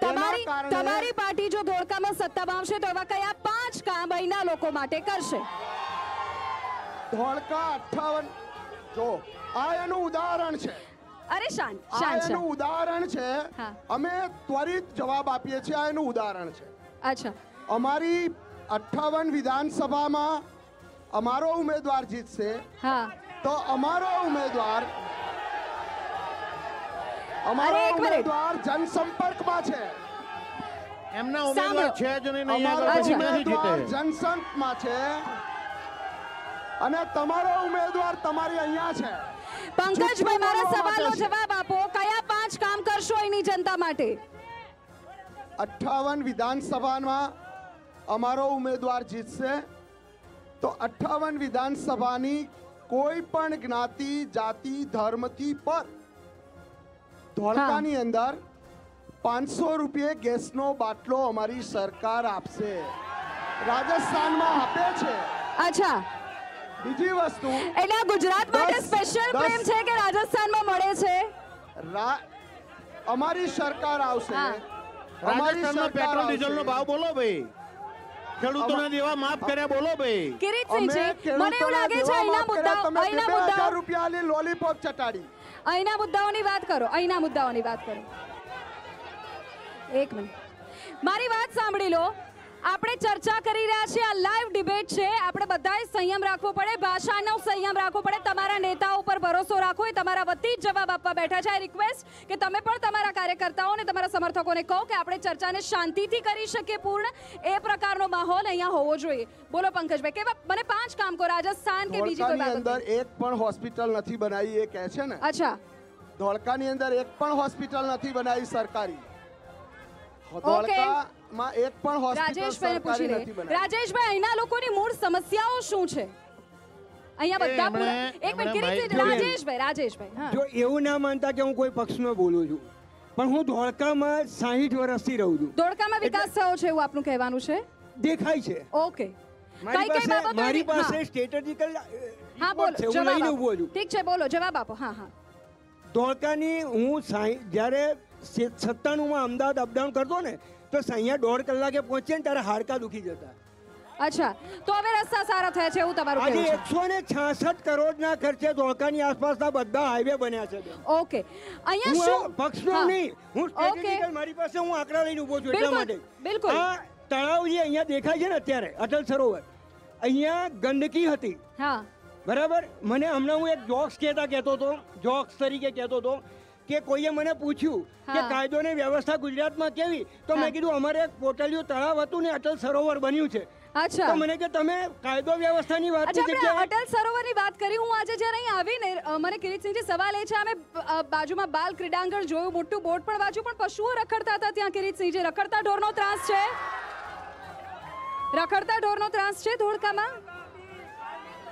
તમારી તમારી પાર્ટી જો ધોળકામાં સત્તામાં આવશે તો એવા કયા પાંચ કામ અહીંના લોકો માટે કરશે? ધોળકા અઠ્ઠાવન જો આ એનું ઉદાહરણ છે. અરે શાંત શાંત એનું ઉદાહરણ છે. અમે ત્વરિત જવાબ આપીએ છીએ આ એનું ઉદાહરણ છે. અચ્છા. અમારી અઠ્ઠાવન વિધાનસભામાં અમારો ઉમેદવાર જીતશે. હા. તો અમારો ઉમેદવાર અમારો. ઉમેદવાર જનસંપર્કમાં છે. એમના ઉમેદવાર છે જ નહીં ઉમેદવાર જીતે. છે. અને તમારો ઉમેદવાર તમારી અહીંયા છે. પંકજભાઈ મારા સવાલનો જવાબ આપો. કયા પાંચ કામ કરશો એની જનતા માટે? અઠ્ઠાવન વિધાનસભામાં અમારો ઉમેદવાર જીતશે. તો અઠ્ઠાવન વિધાનસભાની કોઈ પણ જ્ઞાતિ જાતિ ધર્મથી પર ધોળકાની અંદર પાંચસો રૂપિયે ગેસનો બાટલો અમારી સરકાર આપશે. રાજસ્થાનમાં આપે છે. અચ્છા. બીજી વસ્તુ એટલે ગુજરાત માટે સ્પેશિયલ પ્રેમ છે કે રાજસ્થાનમાં મળે છે? રા- અમારી સરકાર આવશે. અમારી સરકાર પેટ્રોલ ડીઝલનો ભાવ બોલો ભાઈ. ખેડૂતોના દેવા માફ કર્યા બોલો ભાઈ. કિરીટસિંહજી મને એવું લાગે છે અહીંના મુદ્દાઓ અહીંના મુદ્દાઓ રૂપિયાની લોલીપોપ ચટાડી. અહીંના મુદ્દાઓની વાત કરો અહીંના મુદ્દાઓની વાત કરો. એક મિનિટ. મારી વાત સાંભળી લો. આપણે ચર્ચા કરી રહ્યા છીએ આ લાઈવ ડિબેટ છે. આપણે બધાએ સંયમ રાખવો પડે ભાષાનો સંયમ રાખવો પડે. તમારા નેતાઓ ઉપર ભરોસો રાખો એ તમારા વતી જ જવાબ આપવા બેઠા છે. આઈ રિક્વેસ્ટ કે તમે પણ તમારા કાર્યકર્તાઓને તમારા સમર્થકોને કહો કે આપણે ચર્ચાને શાંતિથી કરી શકીએ પૂર્ણ એ પ્રકારનો માહોલ અહીંયા હોવો જોઈએ. બોલો પંકજભાઈ કેવા મને પાંચ કામ કહો રાજસ્થાન કે બીજી કોઈ બાબત અંદર એક પણ હોસ્પિટલ નથી બનાવી એ કહે છે ને? અચ્છા. ધોળકાની અંદર એક પણ હોસ્પિટલ નથી બનાવી સરકારી. ધોળકામાં એક પણ હોસ્પિટલ સરકારી નથી બનાવી રાજેશભાઈ અહીંના લોકોની મૂળ સમસ્યાઓ શું છે? અહીંયા બધા પૂરા એક મિનિટ એમણે રાજેશભાઈ રાજેશભાઈ હા. જો એવું ના માનતા કે હું કોઈ પક્ષમાં બોલું છું પણ હું ધોળકામાં સાહીઠ વર્ષથી રહું છું. ધોળકામાં વિકાસ થયો છે એવું આપનું કહેવાનું છે? દેખાય છે. ઓકે. મારી કઈ કઈ પાસે બાબતો મારી પાસે હા. હા બોલો હું જવાબ ઠીક છે બોલો જવાબ આપો. હા હા. ધોળકાની હું જ્યારે સત્તાણુંમાં અમદાવાદ અપડાઉન કરતો ને તો અહીંયા દોઢ કલાકે પહોંચીએ ને ત્યારે હાડકા દુખી જતા. અચ્છા તો હવે રસ્તા સારા થયા છે એવું તમારું આજે કહેવું છે? એકસો ને છાસઠ કરોડના ખર્ચે ધોળકાની આસપાસના બધા હાઈવે બન્યા છે. ઓકે. અહીંયા શું? પક્ષનો નહીં હું સ્ટેટિસ્ટિકલ મારી પાસે હું આંકડા લઈને ઊભો છું એટલા માટે. બિલકુલ. આ તળાવ જે અહીંયા દેખાય છે ને અત્યારે અટલ સરોવર અહીંયા ગંદકી હતી. હા. બરાબર? મને હમણાં હું એક જોક્સ કહેતા કહેતો હતો જોક્સ તરીકે કહેતો હતો. કે કોઈએ મને પૂછ્યું કે કાયદો ને વ્યવસ્થા ગુજરાતમાં કેવી? તો મેં કીધું અમારે એક પોટલિયું તળાવ હતું ને અટલ સરોવર બન્યું છે. અચ્છા. તો મને કે તમે કાયદો વ્યવસ્થાની આપણે અટલ સરોવરની વાત કરી. હું આજે જ્યારે અહીં આવીને મને કિરીટસિંહજી સવાલ એ છે અમે બાજુમાં બાલ ક્રીડાંગણ જોયું મોટું બોર્ડ પણ વાંચ્યું પણ પશુઓ રખડતા હતા ત્યાં કિરીટસિંહજી. રખડતા ઢોરનો ત્રાસ છે? રખડતા ઢોરનો ત્રાસ છે ધોળકામાં?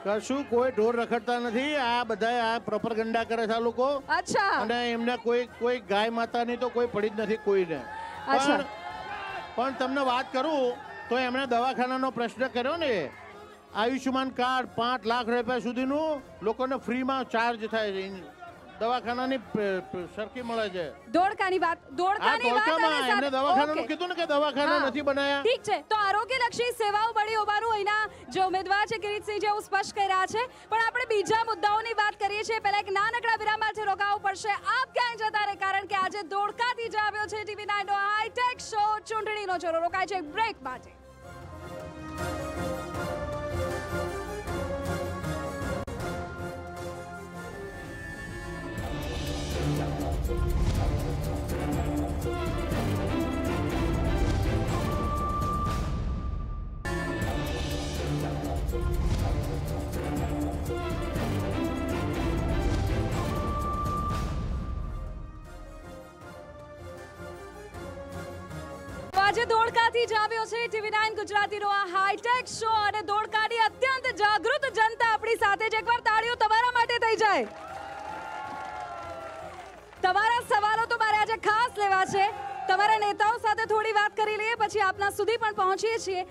કશું કોઈ ઢોર રખડતા નથી. આ બધા આ પ્રોપરગંડા કરે છે આ લોકો. અચ્છા. અને એમને કોઈ કોઈ ગાય માતાની તો કોઈ પડી જ નથી કોઈને. પણ પણ તમને વાત કરું તો એમણે દવાખાનાનો પ્રશ્ન કર્યો ને આયુષ્યમાન કાર્ડ પાંચ લાખ રૂપિયા સુધીનું લોકોને ફ્રીમાં ચાર્જ થાય છે. દવાખાનાની સરખી મળે છે. દોડકાની વાત દોડકાની વાત અને એમને દવાખાનાનું કીધું ને કે દવાખાના નથી બનાયા? ઠીક છે. તો આરોગ્યલક્ષી સેવાઓ બળી હોવાનું અહીંના જે ઉમેદવાર છે કિરીટસિંહ જેવું સ્પષ્ટ કરી રહ્યા છે. પણ આપણે બીજા મુદ્દાઓની વાત કરીએ છીએ. પહેલા એક નાનકડા વિરામ માટે રોકાવું પડશે આપ ક્યાંય જતા રહે? કારણ કે આજે દોડકાથી જ આવ્યો છે ટીવી નાઇનનો હાઈટેક શો. ચૂંટણીનો ચલો રોકાય છે. બ્રેક માટે આજે ધોળકાથી જ આવ્યો છે ટીવી નાઇન ગુજરાતીનો આ હાઈટેક શો અને ધોળકાની અત્યંત જાગૃત જનતા આપણી સાથે જ એકવાર તાળીઓ તમારા માટે થઈ જાય. તમારા સવાલો તો મારે આજે ખાસ લેવા છે. તમારા નેતાઓ સાથે થોડી વાત કરી લઈએ, પછી આપના સુધી પણ પહોંચીએ છીએ.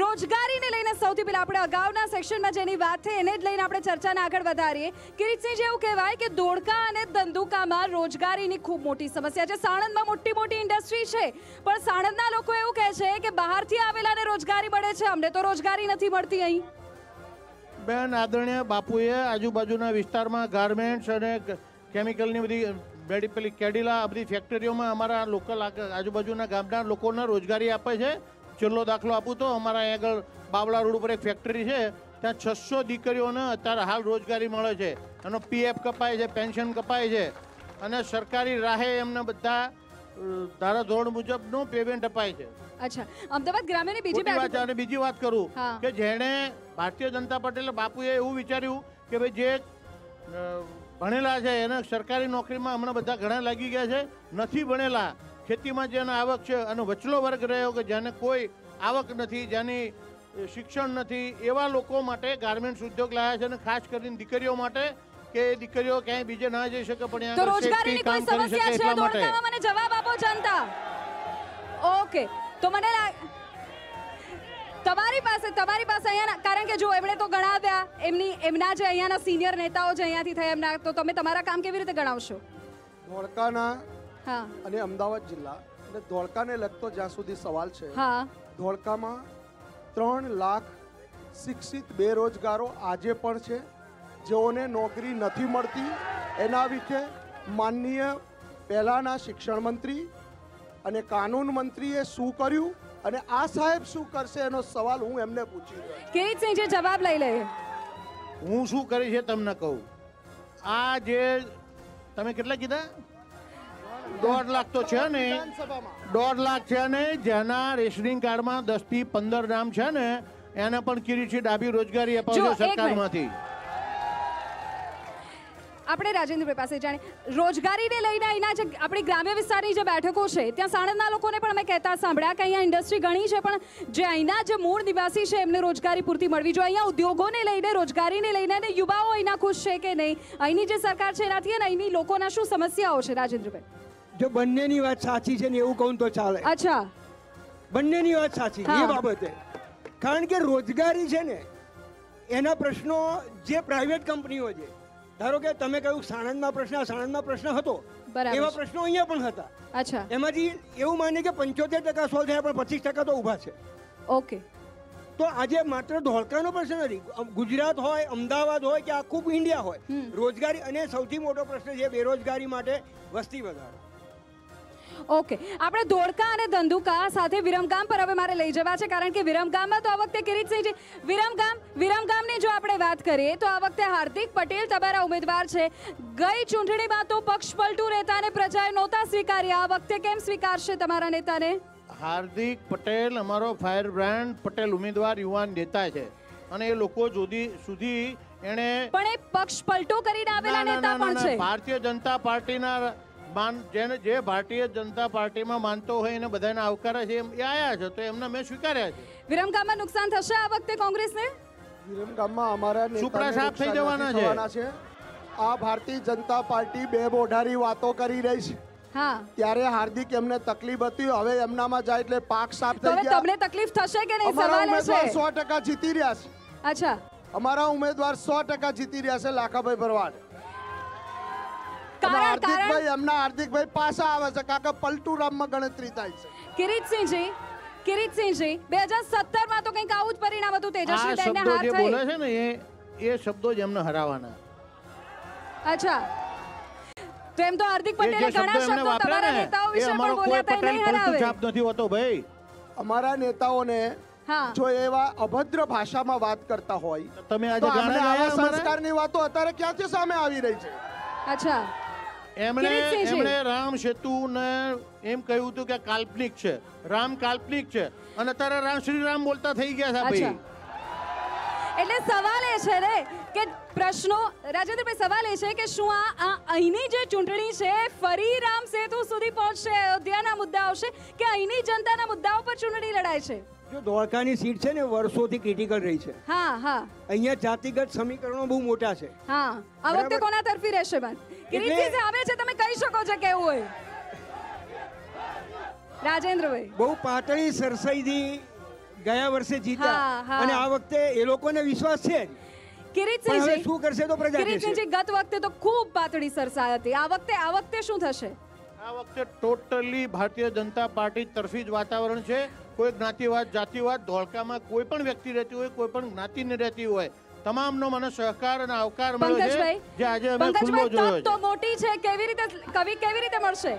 રોજગારીને લઈને સૌથી પહેલા આપણે અગાઉના સેક્શનમાં જેની વાત થઈ, એને જ લઈને આપણે ચર્ચાને આગળ વધારીએ. કિરીટસિંહ જેવું કહેવાય કે ધોળકા અને ધંધુકામાં રોજગારીની ખૂબ મોટી સમસ્યા છે. સાણંદમાં મોટી મોટી ઇન્ડસ્ટ્રી છે, પણ સાણંદના લોકો એવું કહે છે કે બહારથી આવેલાને રોજગારી મળે છે, અમને તો રોજગારી નથી મળતી અહીં. બેન, આદરણીય બાપુએ આજુબાજુના વિસ્તારમાં ગાર્મેન્ટ્સ અને કેમિકલની બધી બેડી પેલી કેડીલા આ બધી ફેક્ટરીઓમાં અમારા લોકલ આજુબાજુના ગામના લોકોને રોજગારી આપે છે. છેલ્લો દાખલો આપું તો અમારા અહીં આગળ બાવળા રોડ ઉપર એક ફેક્ટરી છે. ત્યાં છસો દીકરીઓને અત્યારે હાલ રોજગારી મળે છે. એનો પીએફ કપાય છે પેન્શન કપાય છે. અને સરકારી રાહે એમને બધા ધારાધોરણ મુજબનું પેમેન્ટ અપાય છે. અચ્છા. અમદાવાદ ગ્રામ્યની બીજી વાત અને બીજી વાત કરું કે જેણે ભારતીય જનતા પાર્ટીના બાપુએ એવું વિચાર્યું કે ભાઈ જે ભણેલા છે. એને સરકારી નોકરીમાં હમણાં બધા ઘણા લાગી ગયા છે. નથી ભણેલા. ખેતીમાં જેને આવક છે અને વચલો વર્ગ રહ્યો કે જેને કોઈ આવક નથી જેની શિક્ષણ નથી એવા લોકો માટે ગાર્મેન્ટ્સ ઉદ્યોગ લાયા છે અને ખાસ કરીને દીકરીઓ માટે કે દીકરીઓ ક્યાંય બીજે ના જઈ શકે પણ રોજગારીની કોઈ સમસ્યા છે? મને જવાબ આપો જનતા. ઓકે. તો મને લાગ તમારી પાસે તમારી પાસે અહીંયા કારણ કે જો એમણે તો ગણાવ્યા એમની એમના જે અહીંયાના સિનિયર નેતાઓ જે અહીંયાથી થયા એમના તો તમે તમારા કામ કેવી રીતે ગણાવશો? ધોળકાના હા. અને અમદાવાદ જિલ્લા. અને ધોળકાને લગતો જ્યાં સુધી સવાલ છે હા. ધોળકામાં ત્રણ લાખ શિક્ષિત બેરોજગારો આજે પણ છે જેઓને નોકરી નથી મળતી. એના વિશે માનનીય પહેલાંના શિક્ષણ મંત્રી અને કાનૂન મંત્રીએ શું કર્યું? અને આ સાહેબ શું કરશે એનો સવાલ હું એમને પૂછી. કિરીટસિંહ જે જવાબ લઈ લે. હું શું કરી છે તમને કહું? આ જે તમે કેટલા કીધા? દોઢ લાખ તો છે ને. દોઢ લાખ છે ને જેના રેશનિંગ કાર્ડમાં દસથી પંદર નામ છે ને એને પણ કિરીટથી ડાબી રોજગારી અપાવશે. સરકારમાંથી. આપણે રાજેન્દ્રભાઈ પાસે જાણે. રોજગારીને લઈને અહીંના જે આપણી ગ્રામ્ય વિસ્તારની જે બેઠકો છે ત્યાં સાણંદના લોકોને પણ અમે કહેતા સાંભળ્યા કે અહીંયા ઇન્ડસ્ટ્રી ઘણી છે પણ જે અહીંના જે મૂળ નિવાસી છે એમને રોજગારી પૂરતી મળવી જોઈએ. અહીંયા ઉદ્યોગોને લઈને રોજગારીને લઈને અને યુવાઓ અહીંના ખુશ છે કે નહીં? અહીંની જે સરકાર છે એનાથી અને અહીંની લોકોના શું સમસ્યાઓ છે રાજેન્દ્રભાઈ? જો બંનેની વાત સાચી છે ને એવું કહું તો ચાલે. અચ્છા. બંનેની વાત સાચી. એ બાબતે. કારણ કે રોજગારી છે ને એના પ્રશ્નો જે પ્રાઇવેટ કંપનીઓ છે ધારો કે તમે કહ્યું સાણંદમાં પ્રશ્ન સાણંદમાં પ્રશ્ન હતો. એવા પ્રશ્નો અહીંયા પણ હતા. અચ્છા. એમાંથી એવું માની કે પંચોતેર ટકા સોલ્વ થયા પણ પચીસ ટકા તો ઊભા છે. ઓકે. તો આજે માત્ર ધોળકાનો પ્રશ્ન નથી. ગુજરાત હોય અમદાવાદ હોય કે આખું ઇન્ડિયા હોય રોજગારી અને સૌથી મોટો પ્રશ્ન છે બેરોજગારી માટે વસ્તી વધારો. ઓકે. આપણે ધોળકા અને ધંધુકા સાથે વિરમગામ પર હવે મારે લઈ જવા છે કારણ કે વિરમગામમાં તો આ વખતે કિરીટસિંહજી વિરમગામ વિરમગામની જો આપણે વાત કરીએ તો આ વખતે હાર્દિક પટેલ તમારા ઉમેદવાર છે. ગઈ ચૂંટણીમાં તો પક્ષ પલટું રહેતા અને પ્રજાએ નહોતા સ્વીકાર્યા. આ વખતે કેમ સ્વીકારશે તમારા નેતાને? હાર્દિક પટેલ અમારો ફાયર બ્રાન્ડ પટેલ ઉમેદવાર યુવાન નેતા છે. અને એ લોકો સુધી સુધી એણે પણ એ પક્ષ પલટો કરીને આવેલા નેતા પણ છે. ભારતીય જનતા પાર્ટીના માન જેને જે ભારતીય જનતા પાર્ટીમાં માનતો હોય એને બધાને આવકારે છે એમ એ આયા છે તો એમને મેં સ્વીકાર્યા છે. વિરમગામમાં નુકસાન થશે આ વખતે કોંગ્રેસને? વિરમગામમાં અમારા સુપડા સાફ થઈ જવાના છે. આ ભારતીય જનતા પાર્ટી બે બોઢારી વાતો કરી રહી છે. હા. ત્યારે હાર્દિક એમને તકલીફ હતી હવે એમનામાં જાય એટલે પાક સાફ થઈ ગયા. તમને તકલીફ થશે કે નહીં? સવાલ છે. સો ટકા જીતી રહ્યા છે. અચ્છા. અમારા ઉમેદવાર સો ટકા જીતી રહ્યા છે લાખાભાઈ ભરવાડ. કારણ કારણ હાર્દિકભાઈ એમના હાર્દિકભાઈ પાછા આવે છે કારણ પલટુરામમાં ગણતરી થાય છે. કિરીટસિંહજી કિરીટસિંહજી બે હજાર સત્તરમાં તો કંઈક આવું જ પરિણામ હતું તેજસ્વી બેનને હાર જે બોલે છે ને એ એ શબ્દો જ એમને હરાવવાના અચ્છા. તો એમ તો હાર્દિક પટેલે ઘણા શબ્દો એમને શબ્દો વાપર્યા તમારા નેતાઓ વિશે પણ બોલ્યા હતા નહીં હરાવે. છાપ નથી હોતો ભાઈ. અમારા નેતાઓને હા. જો એવા અભદ્ર ભાષામાં વાત કરતા હોય તમે આજે? સંસ્કારની વાતો અત્યારે ક્યાંથી સામે આવી રહી છે? અચ્છા. એમણે. એમણે રામ સેતુ ને એમ કહ્યું હતું કે કાલ્પનિક છે. રામ કાલ્પનિક છે. અને અત્યારે રામ શ્રી રામ બોલતા થઈ ગયા છે ભાઈ. એટલે સવાલ એ છે ને કે પ્રશ્નો રાજેન્દ્રભાઈ સવાલ એ છે કે શું આ આ અહીંની જે ચૂંટણી છે ફરી રામ સેતુ સુધી પહોંચશે અયોધ્યાના મુદ્દા આવશે કે અહીંની જનતાના મુદ્દાઓ પર ચૂંટણી લડાય છે? જો ધોળકાની સીટ છે ને વર્ષોથી ક્રિટિકલ રહી છે. હા હા. અહીંયા જાતિગત સમીકરણો બહુ મોટા છે. હા. આ વખતે કોના તરફી રહેશે બન કિરીટસિંહ આવે છે તમે કહી શકો છો કેવું હોય. રાજેન્દ્રભાઈ. બહુ પાતળી સરસાઈથી ગયા વર્ષે જીતા. જીત્યા અને આ વખતે એ લોકોને વિશ્વાસ છે કિરીટસિંહજી શું કરશે તો પ્રજા કિરીટસિંહજી ગત વખતે તો ખૂબ પાતળી સરસાઈ હતી. આ વખતે આ વખતે શું થશે? આ વખતે ટોટલી ભારતીય જનતા પાર્ટી તરફી જ વાતાવરણ છે. કોઈ જ્ઞાતિવાદ જાતિવાદ ધોળકામાં કોઈ પણ વ્યક્તિ રહેતી હોય કોઈ પણ જ્ઞાતિને રહેતી હોય તમામનો મને સહકાર અને આવકાર મળ્યો છે. જે આજે અમે ખુલ્લો જોયો છે તો મોટી છે કેવી રીતે કવિ કેવી રીતે મળશે?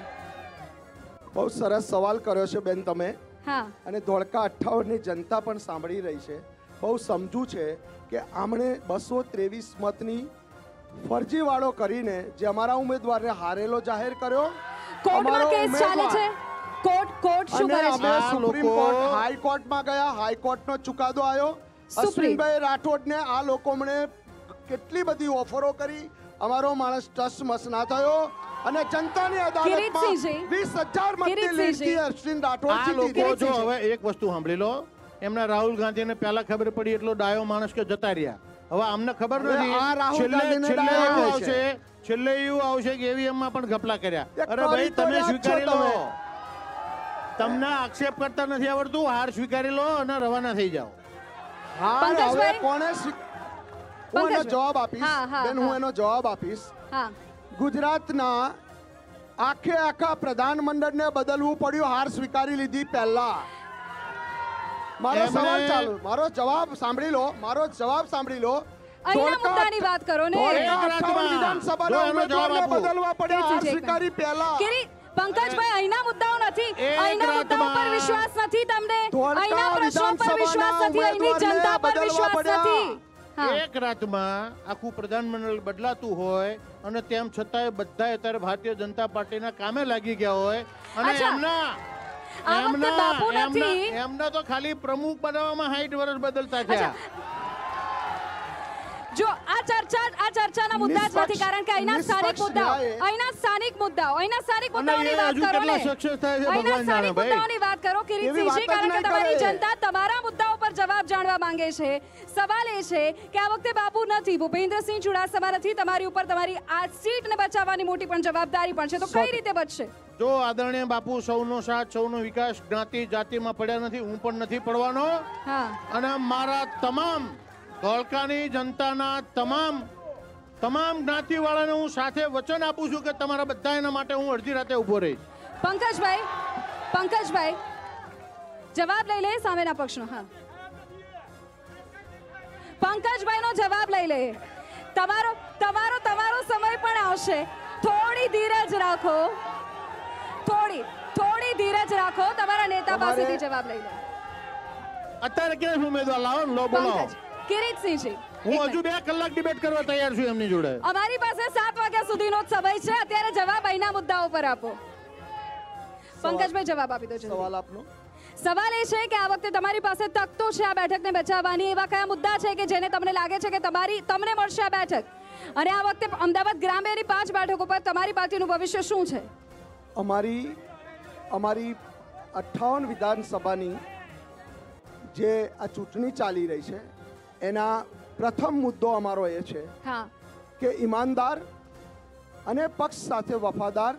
બહુ સરસ સવાલ કર્યો છે બેન તમે. હા. અને ધોળકા અઠાવનની જનતા પણ સાંભળી રહી છે. બહુ સમજુ છે કે આમણે બસો ત્રેવીસ મતની ફરજીવાળો કરીને જે અમારા ઉમેદવારને હારેલો જાહેર કર્યો. કોર્ટમાં કેસ ચાલે છે? કોર્ટ કોર્ટ શું કરે છે? સુપ્રીમ કોર્ટ હાઈ હાઈકોર્ટમાં ગયા. હાઈકોર્ટનો ચુકાદો આવ્યો. અશ્વિનભાઈ રાઠોડને આ લોકો મને કેટલી બધી ઓફરો કરી. અમારો માણસ ટસમસ ના થયો અને જનતાની અદાલતમાં વીસ હજાર મતની. લીડથી અશ્વિન રાઠોડ જીતી લોકો જો હવે એક વસ્તુ સાંભળી લો. એમના રાહુલ ગાંધીને પહેલા ખબર પડી એટલો ડાયો માણસ કે જતા રહ્યા. હવે અમને ખબર નથી. આ રાહુલ છેલ્લે ગાંધીને ડાયો એવું આવશે. છેલ્લે એવું આવશે કે એવીએમમાં પણ ઘપલા કર્યા. અરે ભાઈ તમે સ્વીકારી લો. તમને આક્ષેપ કરતા નથી આવડતું. હાર સ્વીકારી લો અને રવાના થઈ જાઓ. પંકજભાઈ? કોણે હું એનો જવાબ આપીશ. હા, હા, બેન હું એનો જવાબ આપીશ. ગુજરાતના આખે આખા પ્રધાનમંડળને બદલવું પડ્યું હાર સ્વીકારી લીધી પહેલા. મારો સવાલ ચાલુ મારો જવાબ સાંભળી લો મારો જવાબ સાંભળી લો. મુદ્દાની વાત કરો ને. વિધાનસભાના ઉમેદવારને બદલવા પડ્યા હાર સ્વીકારી પહેલા. પંકજભાઈ અહીંના મુદ્દાઓ નથી. અહીંના મુદ્દાઓ પર વિશ્વાસ નથી તમને. અહીંના પ્રશ્નો પર વિશ્વાસ નથી. અહીંની જનતા પર વિશ્વાસ નથી. એક રાતમાં આખું પ્રધાનમંડળ બદલાતું હોય અને તેમ છતાંય બધા અત્યારે ભારતીય જનતા પાર્ટીના કામે લાગી ગયા હોય. અને. એમના એમના તો ખાલી પ્રમુખ બનાવવામાં 60 વર્ષ બદલતા થયા જો આ ચર્ચા આ ચર્ચાના મુદ્દા જ નથી કારણ કે અહીંના સ્થાનિક મુદ્દાઓ અહીંના સ્થાનિક મુદ્દાઓ અહીંના સ્થાનિક મુદ્દાઓની વાત કરો ને. અહીંના સ્થાનિક મુદ્દાઓની વાત કરો કિરીટસિંહજી કારણ કે તમારી જનતા તમારા મુદ્દાઓ પર જવાબ જાણવા માંગે છે. સવાલ એ છે કે આ વખતે બાપુ નથી ભૂપેન્દ્રસિંહ ચુડાસમા નથી તમારી ઉપર તમારી આ સીટને બચાવવાની મોટી પણ જવાબદારી પણ છે. તો કઈ રીતે બચશે? જો આદરણીય બાપુ સૌનો સાથ સૌનો વિકાસ જ્ઞાતિ જાતિમાં પડ્યા નથી હું પણ નથી પડવાનો. હા. અને મારા તમામ ધોળકાની જનતાના તમામ તમામ જ્ઞાતિવાળાને હું સાથે વચન આપું છું કે તમારા બધા એના માટે હું અડધી રાતે ઊભો રહીશ. પંકજભાઈ પંકજભાઈ જવાબ લઈ લે સામેના પક્ષનો હા. પંકજભાઈનો જવાબ લઈ લે. તમારો તમારો તમારો સમય પણ આવશે. થોડી ધીરજ રાખો. થોડી થોડી ધીરજ રાખો. તમારા નેતા પાસેથી જવાબ લઈ લો. અત્યારે ક્યાં ઉમેદવાર લાવો લો બોલાવો. કિરીટસિંહજી હું હજુ બે કલાક ડિબેટ કરવા તૈયાર છું એમની જોડે. અમારી પાસે સાત વાગ્યા સુધીનો જ સમય છે. અત્યારે જવાબ અહીંના મુદ્દા ઉપર આપો. પંકજભાઈ જવાબ આપી દો. સવાલ આપનો. સવાલ એ છે કે આ વખતે તમારી પાસે તક તો છે આ બેઠકને બચાવવાની? એવા કયા મુદ્દા છે કે જેને તમને લાગે છે કે તમારી તમને મળશે આ બેઠક? અને આ વખતે અમદાવાદ ગ્રામ્યની પાંચ બેઠકો પર તમારી પાર્ટીનું ભવિષ્ય શું છે? અમારી અમારી અઠ્ઠાવન વિધાનસભાની જે આ ચૂંટણી ચાલી રહી છે એના પ્રથમ મુદ્દો અમારો એ છે હા. કે ઈમાનદાર અને પક્ષ સાથે વફાદાર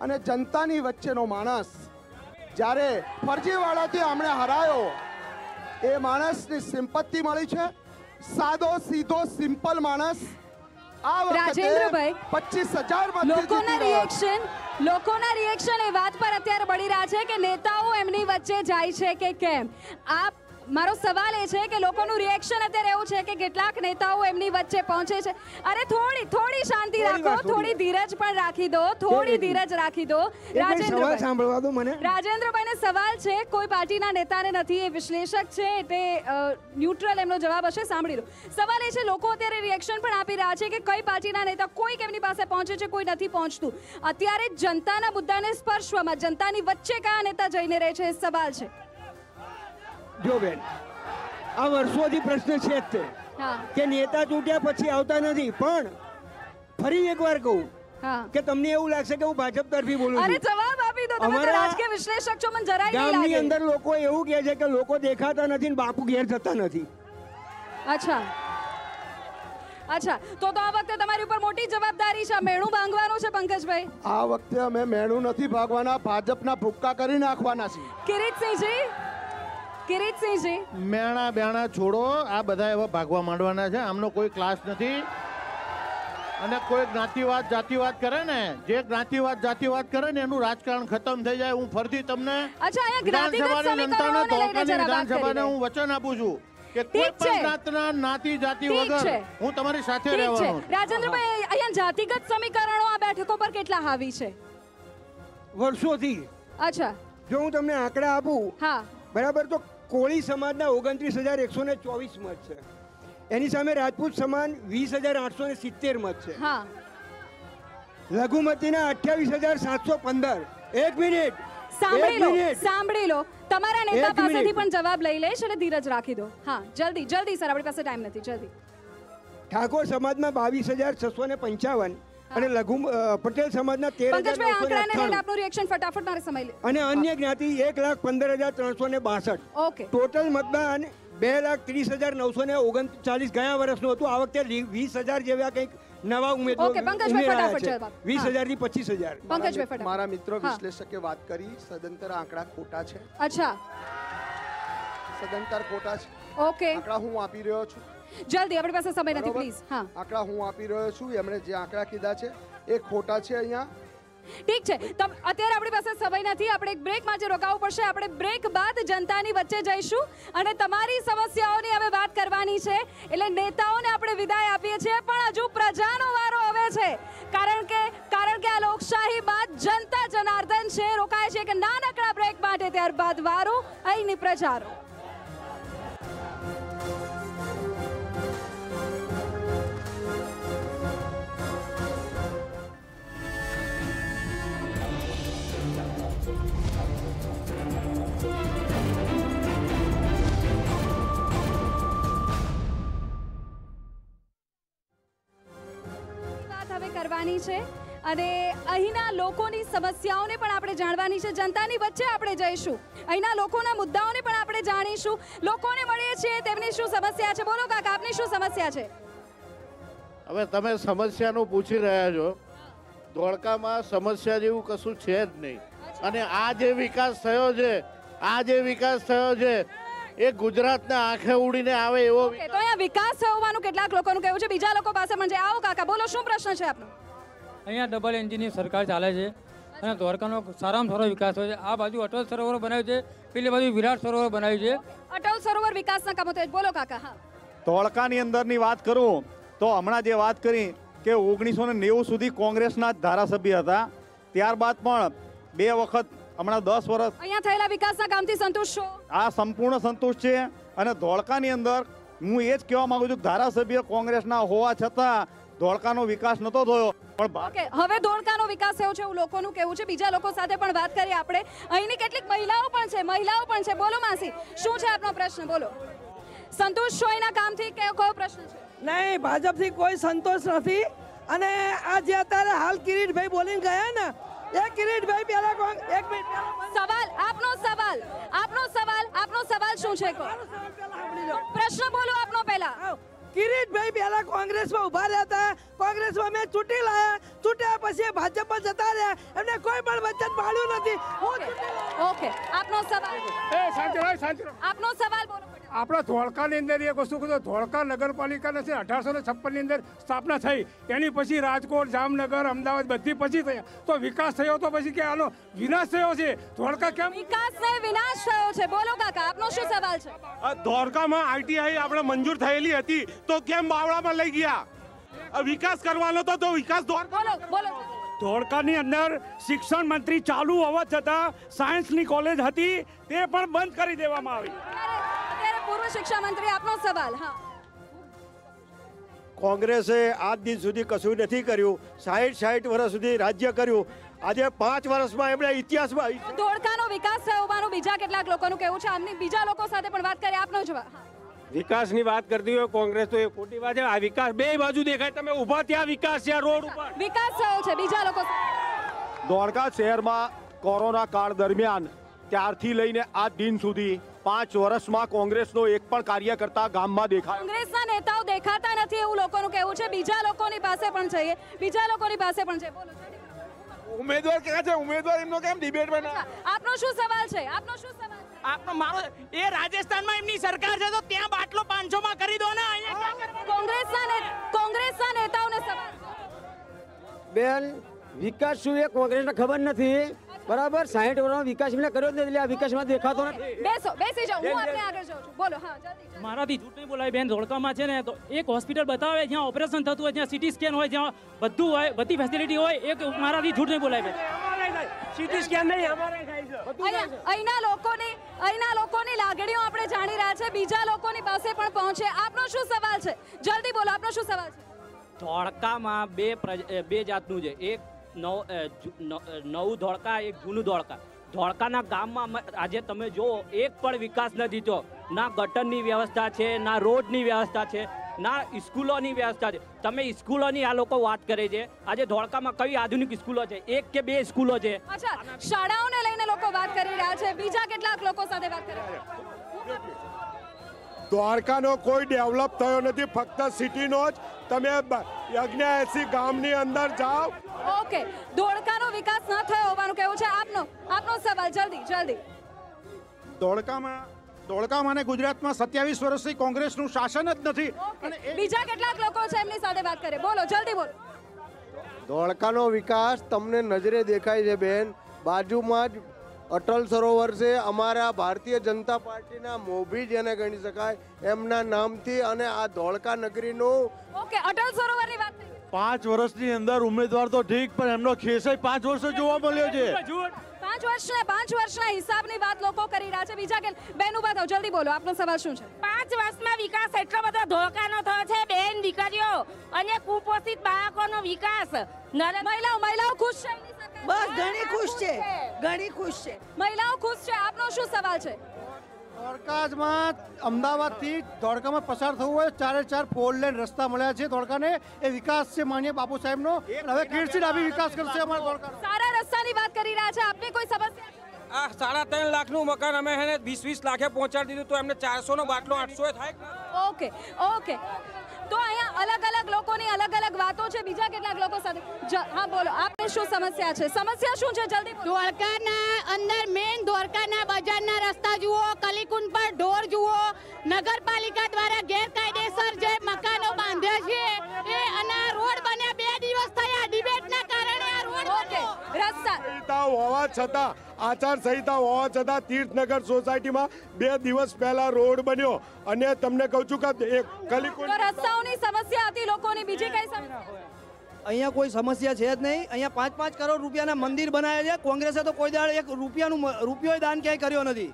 અને જનતાની વચ્ચેનો માણસ જ્યારે ફરજીવાળાથી હમણે હરાયો એ માણસની સિમ્પત્તિ મળી છે. સાદો સીધો સિમ્પલ માણસ આ વખતે પચીસ હજાર લોકોના રિએક્શન લોકોના રિએક્શન એ વાત પર અત્યારે મળી રહ્યા છે કે નેતાઓ એમની વચ્ચે જાય છે કે કેમ? આપ મારો સવાલ એ છે કે લોકોનું રિએક્શન અત્યારે એવું છે કે કેટલાક નેતાઓ એમની વચ્ચે પહોંચે છે. અરે થોડી થોડી શાંતિ રાખો થોડી ધીરજ પણ રાખી દો થોડી ધીરજ રાખી દો. રાજેન્દ્રભાઈ સાંભળવા દો મને. રાજેન્દ્રભાઈને સવાલ છે કોઈ પાર્ટીના નેતાને નથી એ વિશ્લેષક છે એટલે ન્યુટ્રલ એમનો જવાબ હશે સાંભળી લો. સવાલ એ છે લોકો અત્યારે રિએક્શન પણ આપી રહ્યા છે કે કઈ પાર્ટીના નેતા કોઈક એમની પાસે પહોંચે છે કોઈ નથી પહોંચતું. અત્યારે જનતાના મુદ્દાને સ્પર્શવામાં જનતાની વચ્ચે કયા નેતા જઈને રહે છે એ સવાલ છે. જો બેન આ વર્ષોથી પ્રશ્ન છે જ તે. કે નેતા ચૂંટ્યા પછી આવતા નથી પણ ફરી એકવાર કહું કે તમને એવું લાગશે કે હું ભાજપ તરફી બોલું અરે છું જવાબ આપી દો. તમે રાજકીય વિશ્લેષક છો મને જરાય નહીં ગામની લાગે અંદર લોકો એવું કહે છે કે લોકો દેખાતા નથી ને બાપુ ઘેર જતા નથી. અચ્છા. અચ્છા. તો તો આ વખતે તમારી ઉપર મોટી જવાબદારી છે. મેણું ભાંગવાનું છે પંકજભાઈ? આ વખતે અમે મેણું નથી ભાગવાના ભાજપના ભૂક્કા કરી નાખવાના છીએ. કિરીટસિંહજી? કિરીટસિંહજી મેણા બેણા છોડો આ બધા એવા ભાગવા માંડવાના છે. આમનો કોઈ ક્લાસ નથી. અને કોઈ જ્ઞાતિવાદ જાતિવાદ કરે ને જે જ્ઞાતિવાદ જાતિવાદ કરે ને એનું રાજકારણ ખતમ થઈ જાય. હું ફરથી તમને અચ્છા અહીંયા જ્ઞાતિગત વિધાનસભાની જનતાને હું વચન આપું છું કે કોઈ પણ જ્ઞાતના નાતી જાતિ વગર હું તમારી સાથે રહેવાનો છું. રાજેન્દ્રભાઈ અહીંયા જાતિગત સમીકરણો આ બેઠકો પર કેટલા હાવી છે? વર્ષોથી. અચ્છા. જો હું તમને આંકડા આપું હા. બરાબર તો કોળી સમાજના ઓગણત્રીસ હજાર એકસો ને ચોવીસ મત છે. એની સામે રાજપૂત સમાન વીસ હજાર આઠસો ને સિત્તેર મત છે. લઘુમતીના અઠ્યાવીસ હજાર સાતસો પંદર. એક મિનિટ. સાંભળી લો સાંભળી લો. તમારા નેતા પાસેથી પણ જવાબ લઈ લઈશ અને ધીરજ રાખી દો. હા જલ્દી જલ્દી સર આપણી પાસે ટાઈમ નથી જલ્દી. ઠાકોર સમાજમાં બાવીસ હજાર છસો ને પંચાવન. અને લઘુ પટેલ સમાજના તેર ને આપનું રિએક્શન ફટાફટ મારે સમય લે. અને અન્ય જ્ઞાતિ એક લાખ પંદર હજાર ત્રણસો ને બાસઠ. ઓકે ટોટલ મતદાન બે લાખ ત્રીસ હજાર નવસો ને ઓગણચાલીસ. ગયા વર્ષનું હતું. આ વખતે વીસ હજાર જેવા કંઈક નવા ઉમેદવાર. વીસ હજારથી પચીસ હજાર. મારા મિત્રો વિશ્લેષકે વાત કરી. સદંતર આંકડા ખોટા છે. અચ્છા. સદંતર ખોટા છે. ઓકે. આંકડા હું આપી રહ્યો છું. જલ્દી આપણી પાસે સમય નથી પ્લીઝ હા. આંકડા હું આપી રહ્યો છું. એમણે જે આંકડા કીધા છે એ ખોટા છે અહીંયા. ઠીક છે. અત્યારે આપણી પાસે સમય નથી. આપણે એક બ્રેક માટે રોકાવવું પડશે. આપણે બ્રેક બાદ જનતાની વચ્ચે જઈશું અને તમારી સમસ્યાઓની હવે વાત કરવાની છે. એટલે નેતાઓને આપણે વિદાય આપીએ છીએ. પણ હજુ પ્રજાનો વારો આવે છે. કારણ કે કારણ કે આ લોકશાહી બાદ જનતા જનાર્દન છે. રોકાય છે કે નાનકડા બ્રેક માટે ત્યારબાદ વારો અહીંની પ્રજાનો કરવાની છે અને અહીંના લોકોની સમસ્યાઓને પણ આપણે જાણવાની છે. જનતાની વચ્ચે આપણે જઈશું. અહીંના લોકોના મુદ્દાઓને પણ આપણે જાણીશું. લોકોને મળીએ છીએ તેમની શું સમસ્યા છે? બોલો કાકા આપની શું સમસ્યા છે? હવે તમે સમસ્યાનું પૂછી રહ્યા છો. ધોળકામાં સમસ્યા જેવું કશું છે જ નહીં. અને આ જે વિકાસ થયો છે આ જે વિકાસ થયો છે એ ગુજરાતના આંખે ઉડીને આવે એવો તો અહીંયા વિકાસ થવાનું કેટલાક લોકોનું કહેવું છે. બીજા લોકો પાસે પણ છે. આવો કાકા બોલો શું પ્રશ્ન છે આપનો? અહીંયા ડબલ એન્જિનની સરકાર ચાલે છે અને દ્વારકાનો સારામાં સારો વિકાસ થયો છે. આ બાજુ અટલ સરોવર બનાવ્યું છે પેલી બાજુ વિરાટ સરોવર બનાવ્યું છે. અટલ સરોવર વિકાસના કામો થયા બોલો કાકા હા. ધોળકાની અંદરની વાત કરું તો હમણાં જે વાત કરી કે ઓગણીસો ને નેવું સુધી કોંગ્રેસના જ ધારાસભ્ય હતા ત્યારબાદ પણ બે વખત હમણાં દસ વર્ષ અહીંયા થયેલા વિકાસના કામથી સંતુષ્ટ છો? આ સંપૂર્ણ સંતુષ્ટ છે અને ધોળકાની અંદર હું એ જ કહેવા માંગુ છું ધારાસભ્ય કોંગ્રેસના હોવા છતાં ધોળકાનો વિકાસ નતો થયો. પણ ઓકે હવે ધોળકાનો વિકાસ થયો છે એવું લોકોનું કેવું છે. બીજા લોકો સાથે પણ વાત કરીએ આપણે. અહીંની કેટલીક મહિલાઓ પણ છે મહિલાઓ પણ છે. બોલો માસી શું છે આપનો પ્રશ્ન? બોલો. સંતોષ છો કામથી કયો કયો પ્રશ્ન છે? નહીં ભાજપથી કોઈ સંતોષ નથી. અને આ જે અત્યારે હાલ કિરીટભાઈ બોલીને ગયા ને એ કિરીટભાઈ પહેલા કોણ- એક મિનિટ સવાલ આપનો સવાલ આપનો સવાલ આપનો સવાલ શું છે. પ્રશ્ન બોલો આપનો પહેલા. કિરીટભાઈ પહેલા કોંગ્રેસમાં ઊભા રહ્યા હતા. કોંગ્રેસમાં મેં ચૂંટી લાયા. ચૂંટ્યા પછી ભાજપમાં જતા રહ્યા. એમને કોઈ પણ વચન પાડ્યું નથી. ઓકે આપનો સવાલ. એ શાંતિ રહો શાંતિ રહો આપનો સવાલ બોલો. આપણા ધોળકાની અંદર એક વસ્તુ કહું ધોળકા નગરપાલિકાને છે અઢારસો ને છપ્પનની અંદર સ્થાપના થઈ. એની પછી રાજકોટ જામનગર અમદાવાદ બધી પછી થયા. તો વિકાસ થયો તો પછી કે આનો વિનાશ થયો છે? ધોળકા કેમ? વિકાસ ને વિનાશ થયો છે. બોલો કાકા આપનો શું સવાલ છે? ધોળકામાં આઈટીઆઈ આપણે મંજૂર થયેલી હતી. તો કેમ બાવળામાં લઈ ગયા? આ વિકાસ કરવાનો તો તો વિકાસ ધોળકા બોલો બોલો. ધોળકાની અંદર શિક્ષણ મંત્રી ચાલુ હોવા છતાં સાયન્સની કોલેજ હતી. તે પણ બંધ કરી દેવામાં આવી. શિક્ષા મંત્રી આપનો સવાલ હા. કોંગ્રેસે આજ દિન સુધી કશું નથી કર્યું. સાઠ સાઠ વર્ષ સુધી રાજ્ય કર્યું. આજે પાંચ વર્ષમાં એમણે ઇતિહાસમાં ધોળકાનો વિકાસ થયો હોવાનું બીજા કેટલાક લોકોનું કહેવું છે આમની બીજા લોકો સાથે પણ વાત કરી આપનો જવાબ વિકાસની વાત કરતી હોય કોંગ્રેસ તો એ ખોટી વાત છે. આ વિકાસ બે બાજુ દેખાય. તમે ઊભા ત્યાં વિકાસ છે રોડ ઉપર. વિકાસ થયો છે બીજા લોકો ધોળકા શહેરમાં કોરોના કાળ દરમિયાન ત્યારથી લઈને આ દિન સુધી પાંચ વર્ષમાં કોંગ્રેસનો એક પણ કાર્યકર્તા ગામમાં દેખાય. કોંગ્રેસના નેતાઓ દેખાતા નથી એવું લોકોનું કહેવું છે. બીજા લોકોની પાસે પણ જઈએ. બીજા લોકોની પાસે પણ છે બોલો ઉમેદવાર ક્યાં છે? ઉમેદવાર એમનો કેમ ડિબેટ બના આપનો શું સવાલ છે? આપનો શું સવાલ છે? આપનો મારો એ રાજસ્થાનમાં એમની સરકાર છે તો ત્યાં બાટલો પાંચસો માં કરી દો ને અહીંયા ક્યાં કરવા? કોંગ્રેસના કોંગ્રેસના નેતાઓને સવાલ બેન વિકાસ શું એ કોંગ્રેસને ખબર નથી. બરાબર સાહીઠ વર્ષનો વિકાસ એમને કર્યો નથી એટલે આ વિકાસમાં દેખાતો નથી. બેસો બેસી જાઓ હું આપને આગળ જાઉં છું. બોલો હા જલ્દી. મારાથી જૂઠ નહીં બોલાય બેન ધોળકામાં છે ને તો એક હોસ્પિટલ બતાવે જ્યાં ઓપરેશન થતું હોય જ્યાં સિટી સ્કેન હોય જ્યાં બધું હોય બધી ફેસિલિટી હોય એક મારાથી જૂઠ નહીં બોલાય બેન. સીટી સ્કેન નહીં અમારે થાય છે. અહીંના લોકોની અહીંના લોકોની લાગણીઓ આપણે જાણી રહ્યા છે. બીજા લોકોની પાસે પણ પહોંચે. આપનો શું સવાલ છે? જલ્દી બોલો આપનો શું સવાલ છે? ધોળકામાં બે પ્રજ- બે જાતનું છે. એક નવ નવું ધોળકા એક જૂનું ધોળકા. ધોળકાના ગામમાં આજે તમે જુઓ એક પણ વિકાસ નથી થયો. ના ગટરની વ્યવસ્થા છે ના રોડની વ્યવસ્થા છે ના સ્કૂલોની વ્યવસ્થા છે. તમે સ્કૂલોની આ લોકો વાત કરે છે. આજે ધોળકામાં કઈ આધુનિક સ્કૂલો છે? એક કે બે સ્કૂલો છે? શાળાઓને લઈને લોકો વાત કરી રહ્યા છે. બીજા કેટલાક લોકો સાથે વાત કરી રહ્યા દ્વારકાનો કોઈ ડેવલપ થયો નથી. ફક્ત સિટીનો જ. તમે યજ્ઞ ગામની અંદર જાઓ. ઓકે ધોળકાનો વિકાસ ન થયો હોવાનું કહેવું છે. આપનો આપનો સવાલ જલ્દી જલ્દી. ધોળકામાં ધોળકામાં અને ગુજરાતમાં સત્યાવીસ વર્ષથી કોંગ્રેસનું શાસન જ નથી. બીજા કેટલાક લોકો છે એમની સાથે વાત કરે બોલો જલ્દી બોલો. ધોળકાનો વિકાસ તમને નજરે દેખાય છે બેન. બાજુમાં જ અટલ સરોવર છે. અમારા ભારતીય જનતા પાર્ટીના મોભી જેને ગણી શકાય એમના નામથી અને આ ધોળકા નગરીનું ઓકે અટલ સરોવરની વાત. પાંચ વર્ષની અંદર ઉમેદવાર તો ઠીક પણ એમનો ખેસાઈ પાંચ વર્ષ જોવા મળ્યો છે. પાંચ વર્ષના પાંચ વર્ષના હિસાબની વાત લોકો કરી રહ્યા છે. બીજા કે બેન ઊભા થાવ જલ્દી બોલો. આપનો સવાલ શું છે? પાંચ વર્ષમાં વિકાસ એટલો બધો ધોકાનો થયો છે બેન દીકરીઓ. અને કુપોષિત બાળકોનો વિકાસ. નરે મહિલાઓ મહિલાઓ ખુશ છે બસ ઘણી ખુશ છે. ઘણી ખુશ છે. મહિલાઓ ખુશ છે. આપનો શું સવાલ છે? ધોળકામાં અમદાવાદથી ધોળકામાં પસાર થવું હોય ચારે ચાર ફોર લેન રસ્તા મળ્યા છે ધોળકાને એ વિકાસ છે માન્ય બાપુ સાહેબનો. હવે કીર્તિ ડાબી વિકાસ કરશે અમારા ધોળકા સારા રસ્તાની વાત કરી રહ્યા છે. આપને કોઈ સમસ્યા? આ સાડા ત્રણ લાખનું મકાન અમે એને વીસ વીસ લાખે પહોંચાડી દીધું તો એમને ચારસો નો બાટલો આઠસો થાય. Okay okay. તો અહીંયા અલગ અલગ લોકોની અલગ અલગ વાતો છે, બીજા કેટલાક લોકો સાથે. હા, બોલો, આપને શું સમસ્યા છે? સમસ્યા શું છે? જલ્દી. દ્વારકાના અંદર મેઇન દ્વારકાના બજારના રસ્તા જુઓ, કલીકુંડ પર ઢોર જુઓ, નગરપાલિકા દ્વારા ગેરકાયદેસર જે મકાનો બાંધ્યા છે, એ અને રોડ બન્યા બે દિવસ થયા. સંહિતા હોવા છતાં આચાર સંહિતા હોવા છતાં તીર્થનગર સોસાયટીમાં બે દિવસ પહેલા રોડ બન્યો. અને તમને કહું છું કે એક કલીકુંડ રસ્તાઓની સમસ્યા હતી લોકોની બીજી કઈ અહીંયા કોઈ સમસ્યા છે જ નહીં. અહીંયા પાંચ પાંચ કરોડ રૂપિયાના મંદિર બનાવ્યા છે. કોંગ્રેસે તો કોઈ દાડ એક રૂપિયાનું રૂપિયો દાન ક્યાંય કર્યો નથી.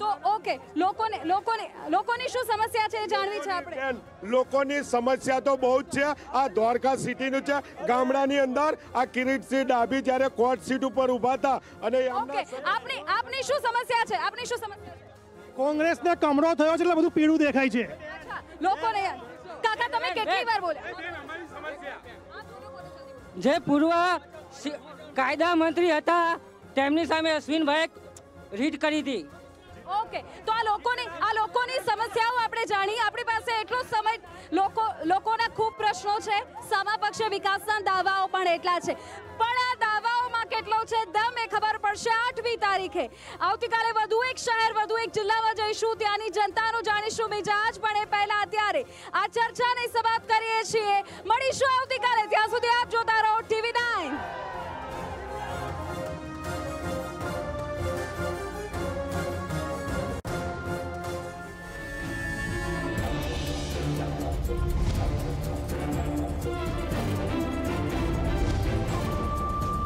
તો ઓકે લોકોને લોકોને લોકોની શું સમસ્યા છે એ જાણવી છે આપણે? લોકોની સમસ્યા તો બહુ જ છે. આ દ્વારકા સિટીનું છે. ગામડાની અંદર આ કિરીટસિંહ ડાભી જ્યારે કોર્ટ સીટ ઉપર ઊભા હતા અને ઓકે આપની આપની શું સમસ્યા છે? આપની શું સમસ્યા છે? કોંગ્રેસને કમળો થયો છે એટલે બધું પીળું દેખાય છે. લોકોને કાકા તમે કેટલી વાર બોલ્યા? જે પૂર્વ કાયદા મંત્રી હતા તેમની સામે અશ્વિનભાઈ રીટ કરી હતી. ઓકે. તો આ લોકોની આ લોકોની સમસ્યાઓ આપણે જાણી આપણી પાસે એટલો સમય, લોકો, લોકોના ખૂબ પ્રશ્નો છે. સમા વિકાસના દાવાઓ પણ એટલા છે. પણ આ દાવાઓમાં કેટલો છે? દમ ખબર પડશે આઠમી તારીખે. આવતીકાલે વધુ એક શહેર, વધુ એક જિલ્લામાં જઈશું. ત્યાંની જનતાનું જાણીશું. મિજાજ પણ એ અત્યારે આ ચર્ચાની સમાપ્ત કરીએ છીએ. મળીશું આવતીકાલે. ત્યાં સુધી આપ જોતા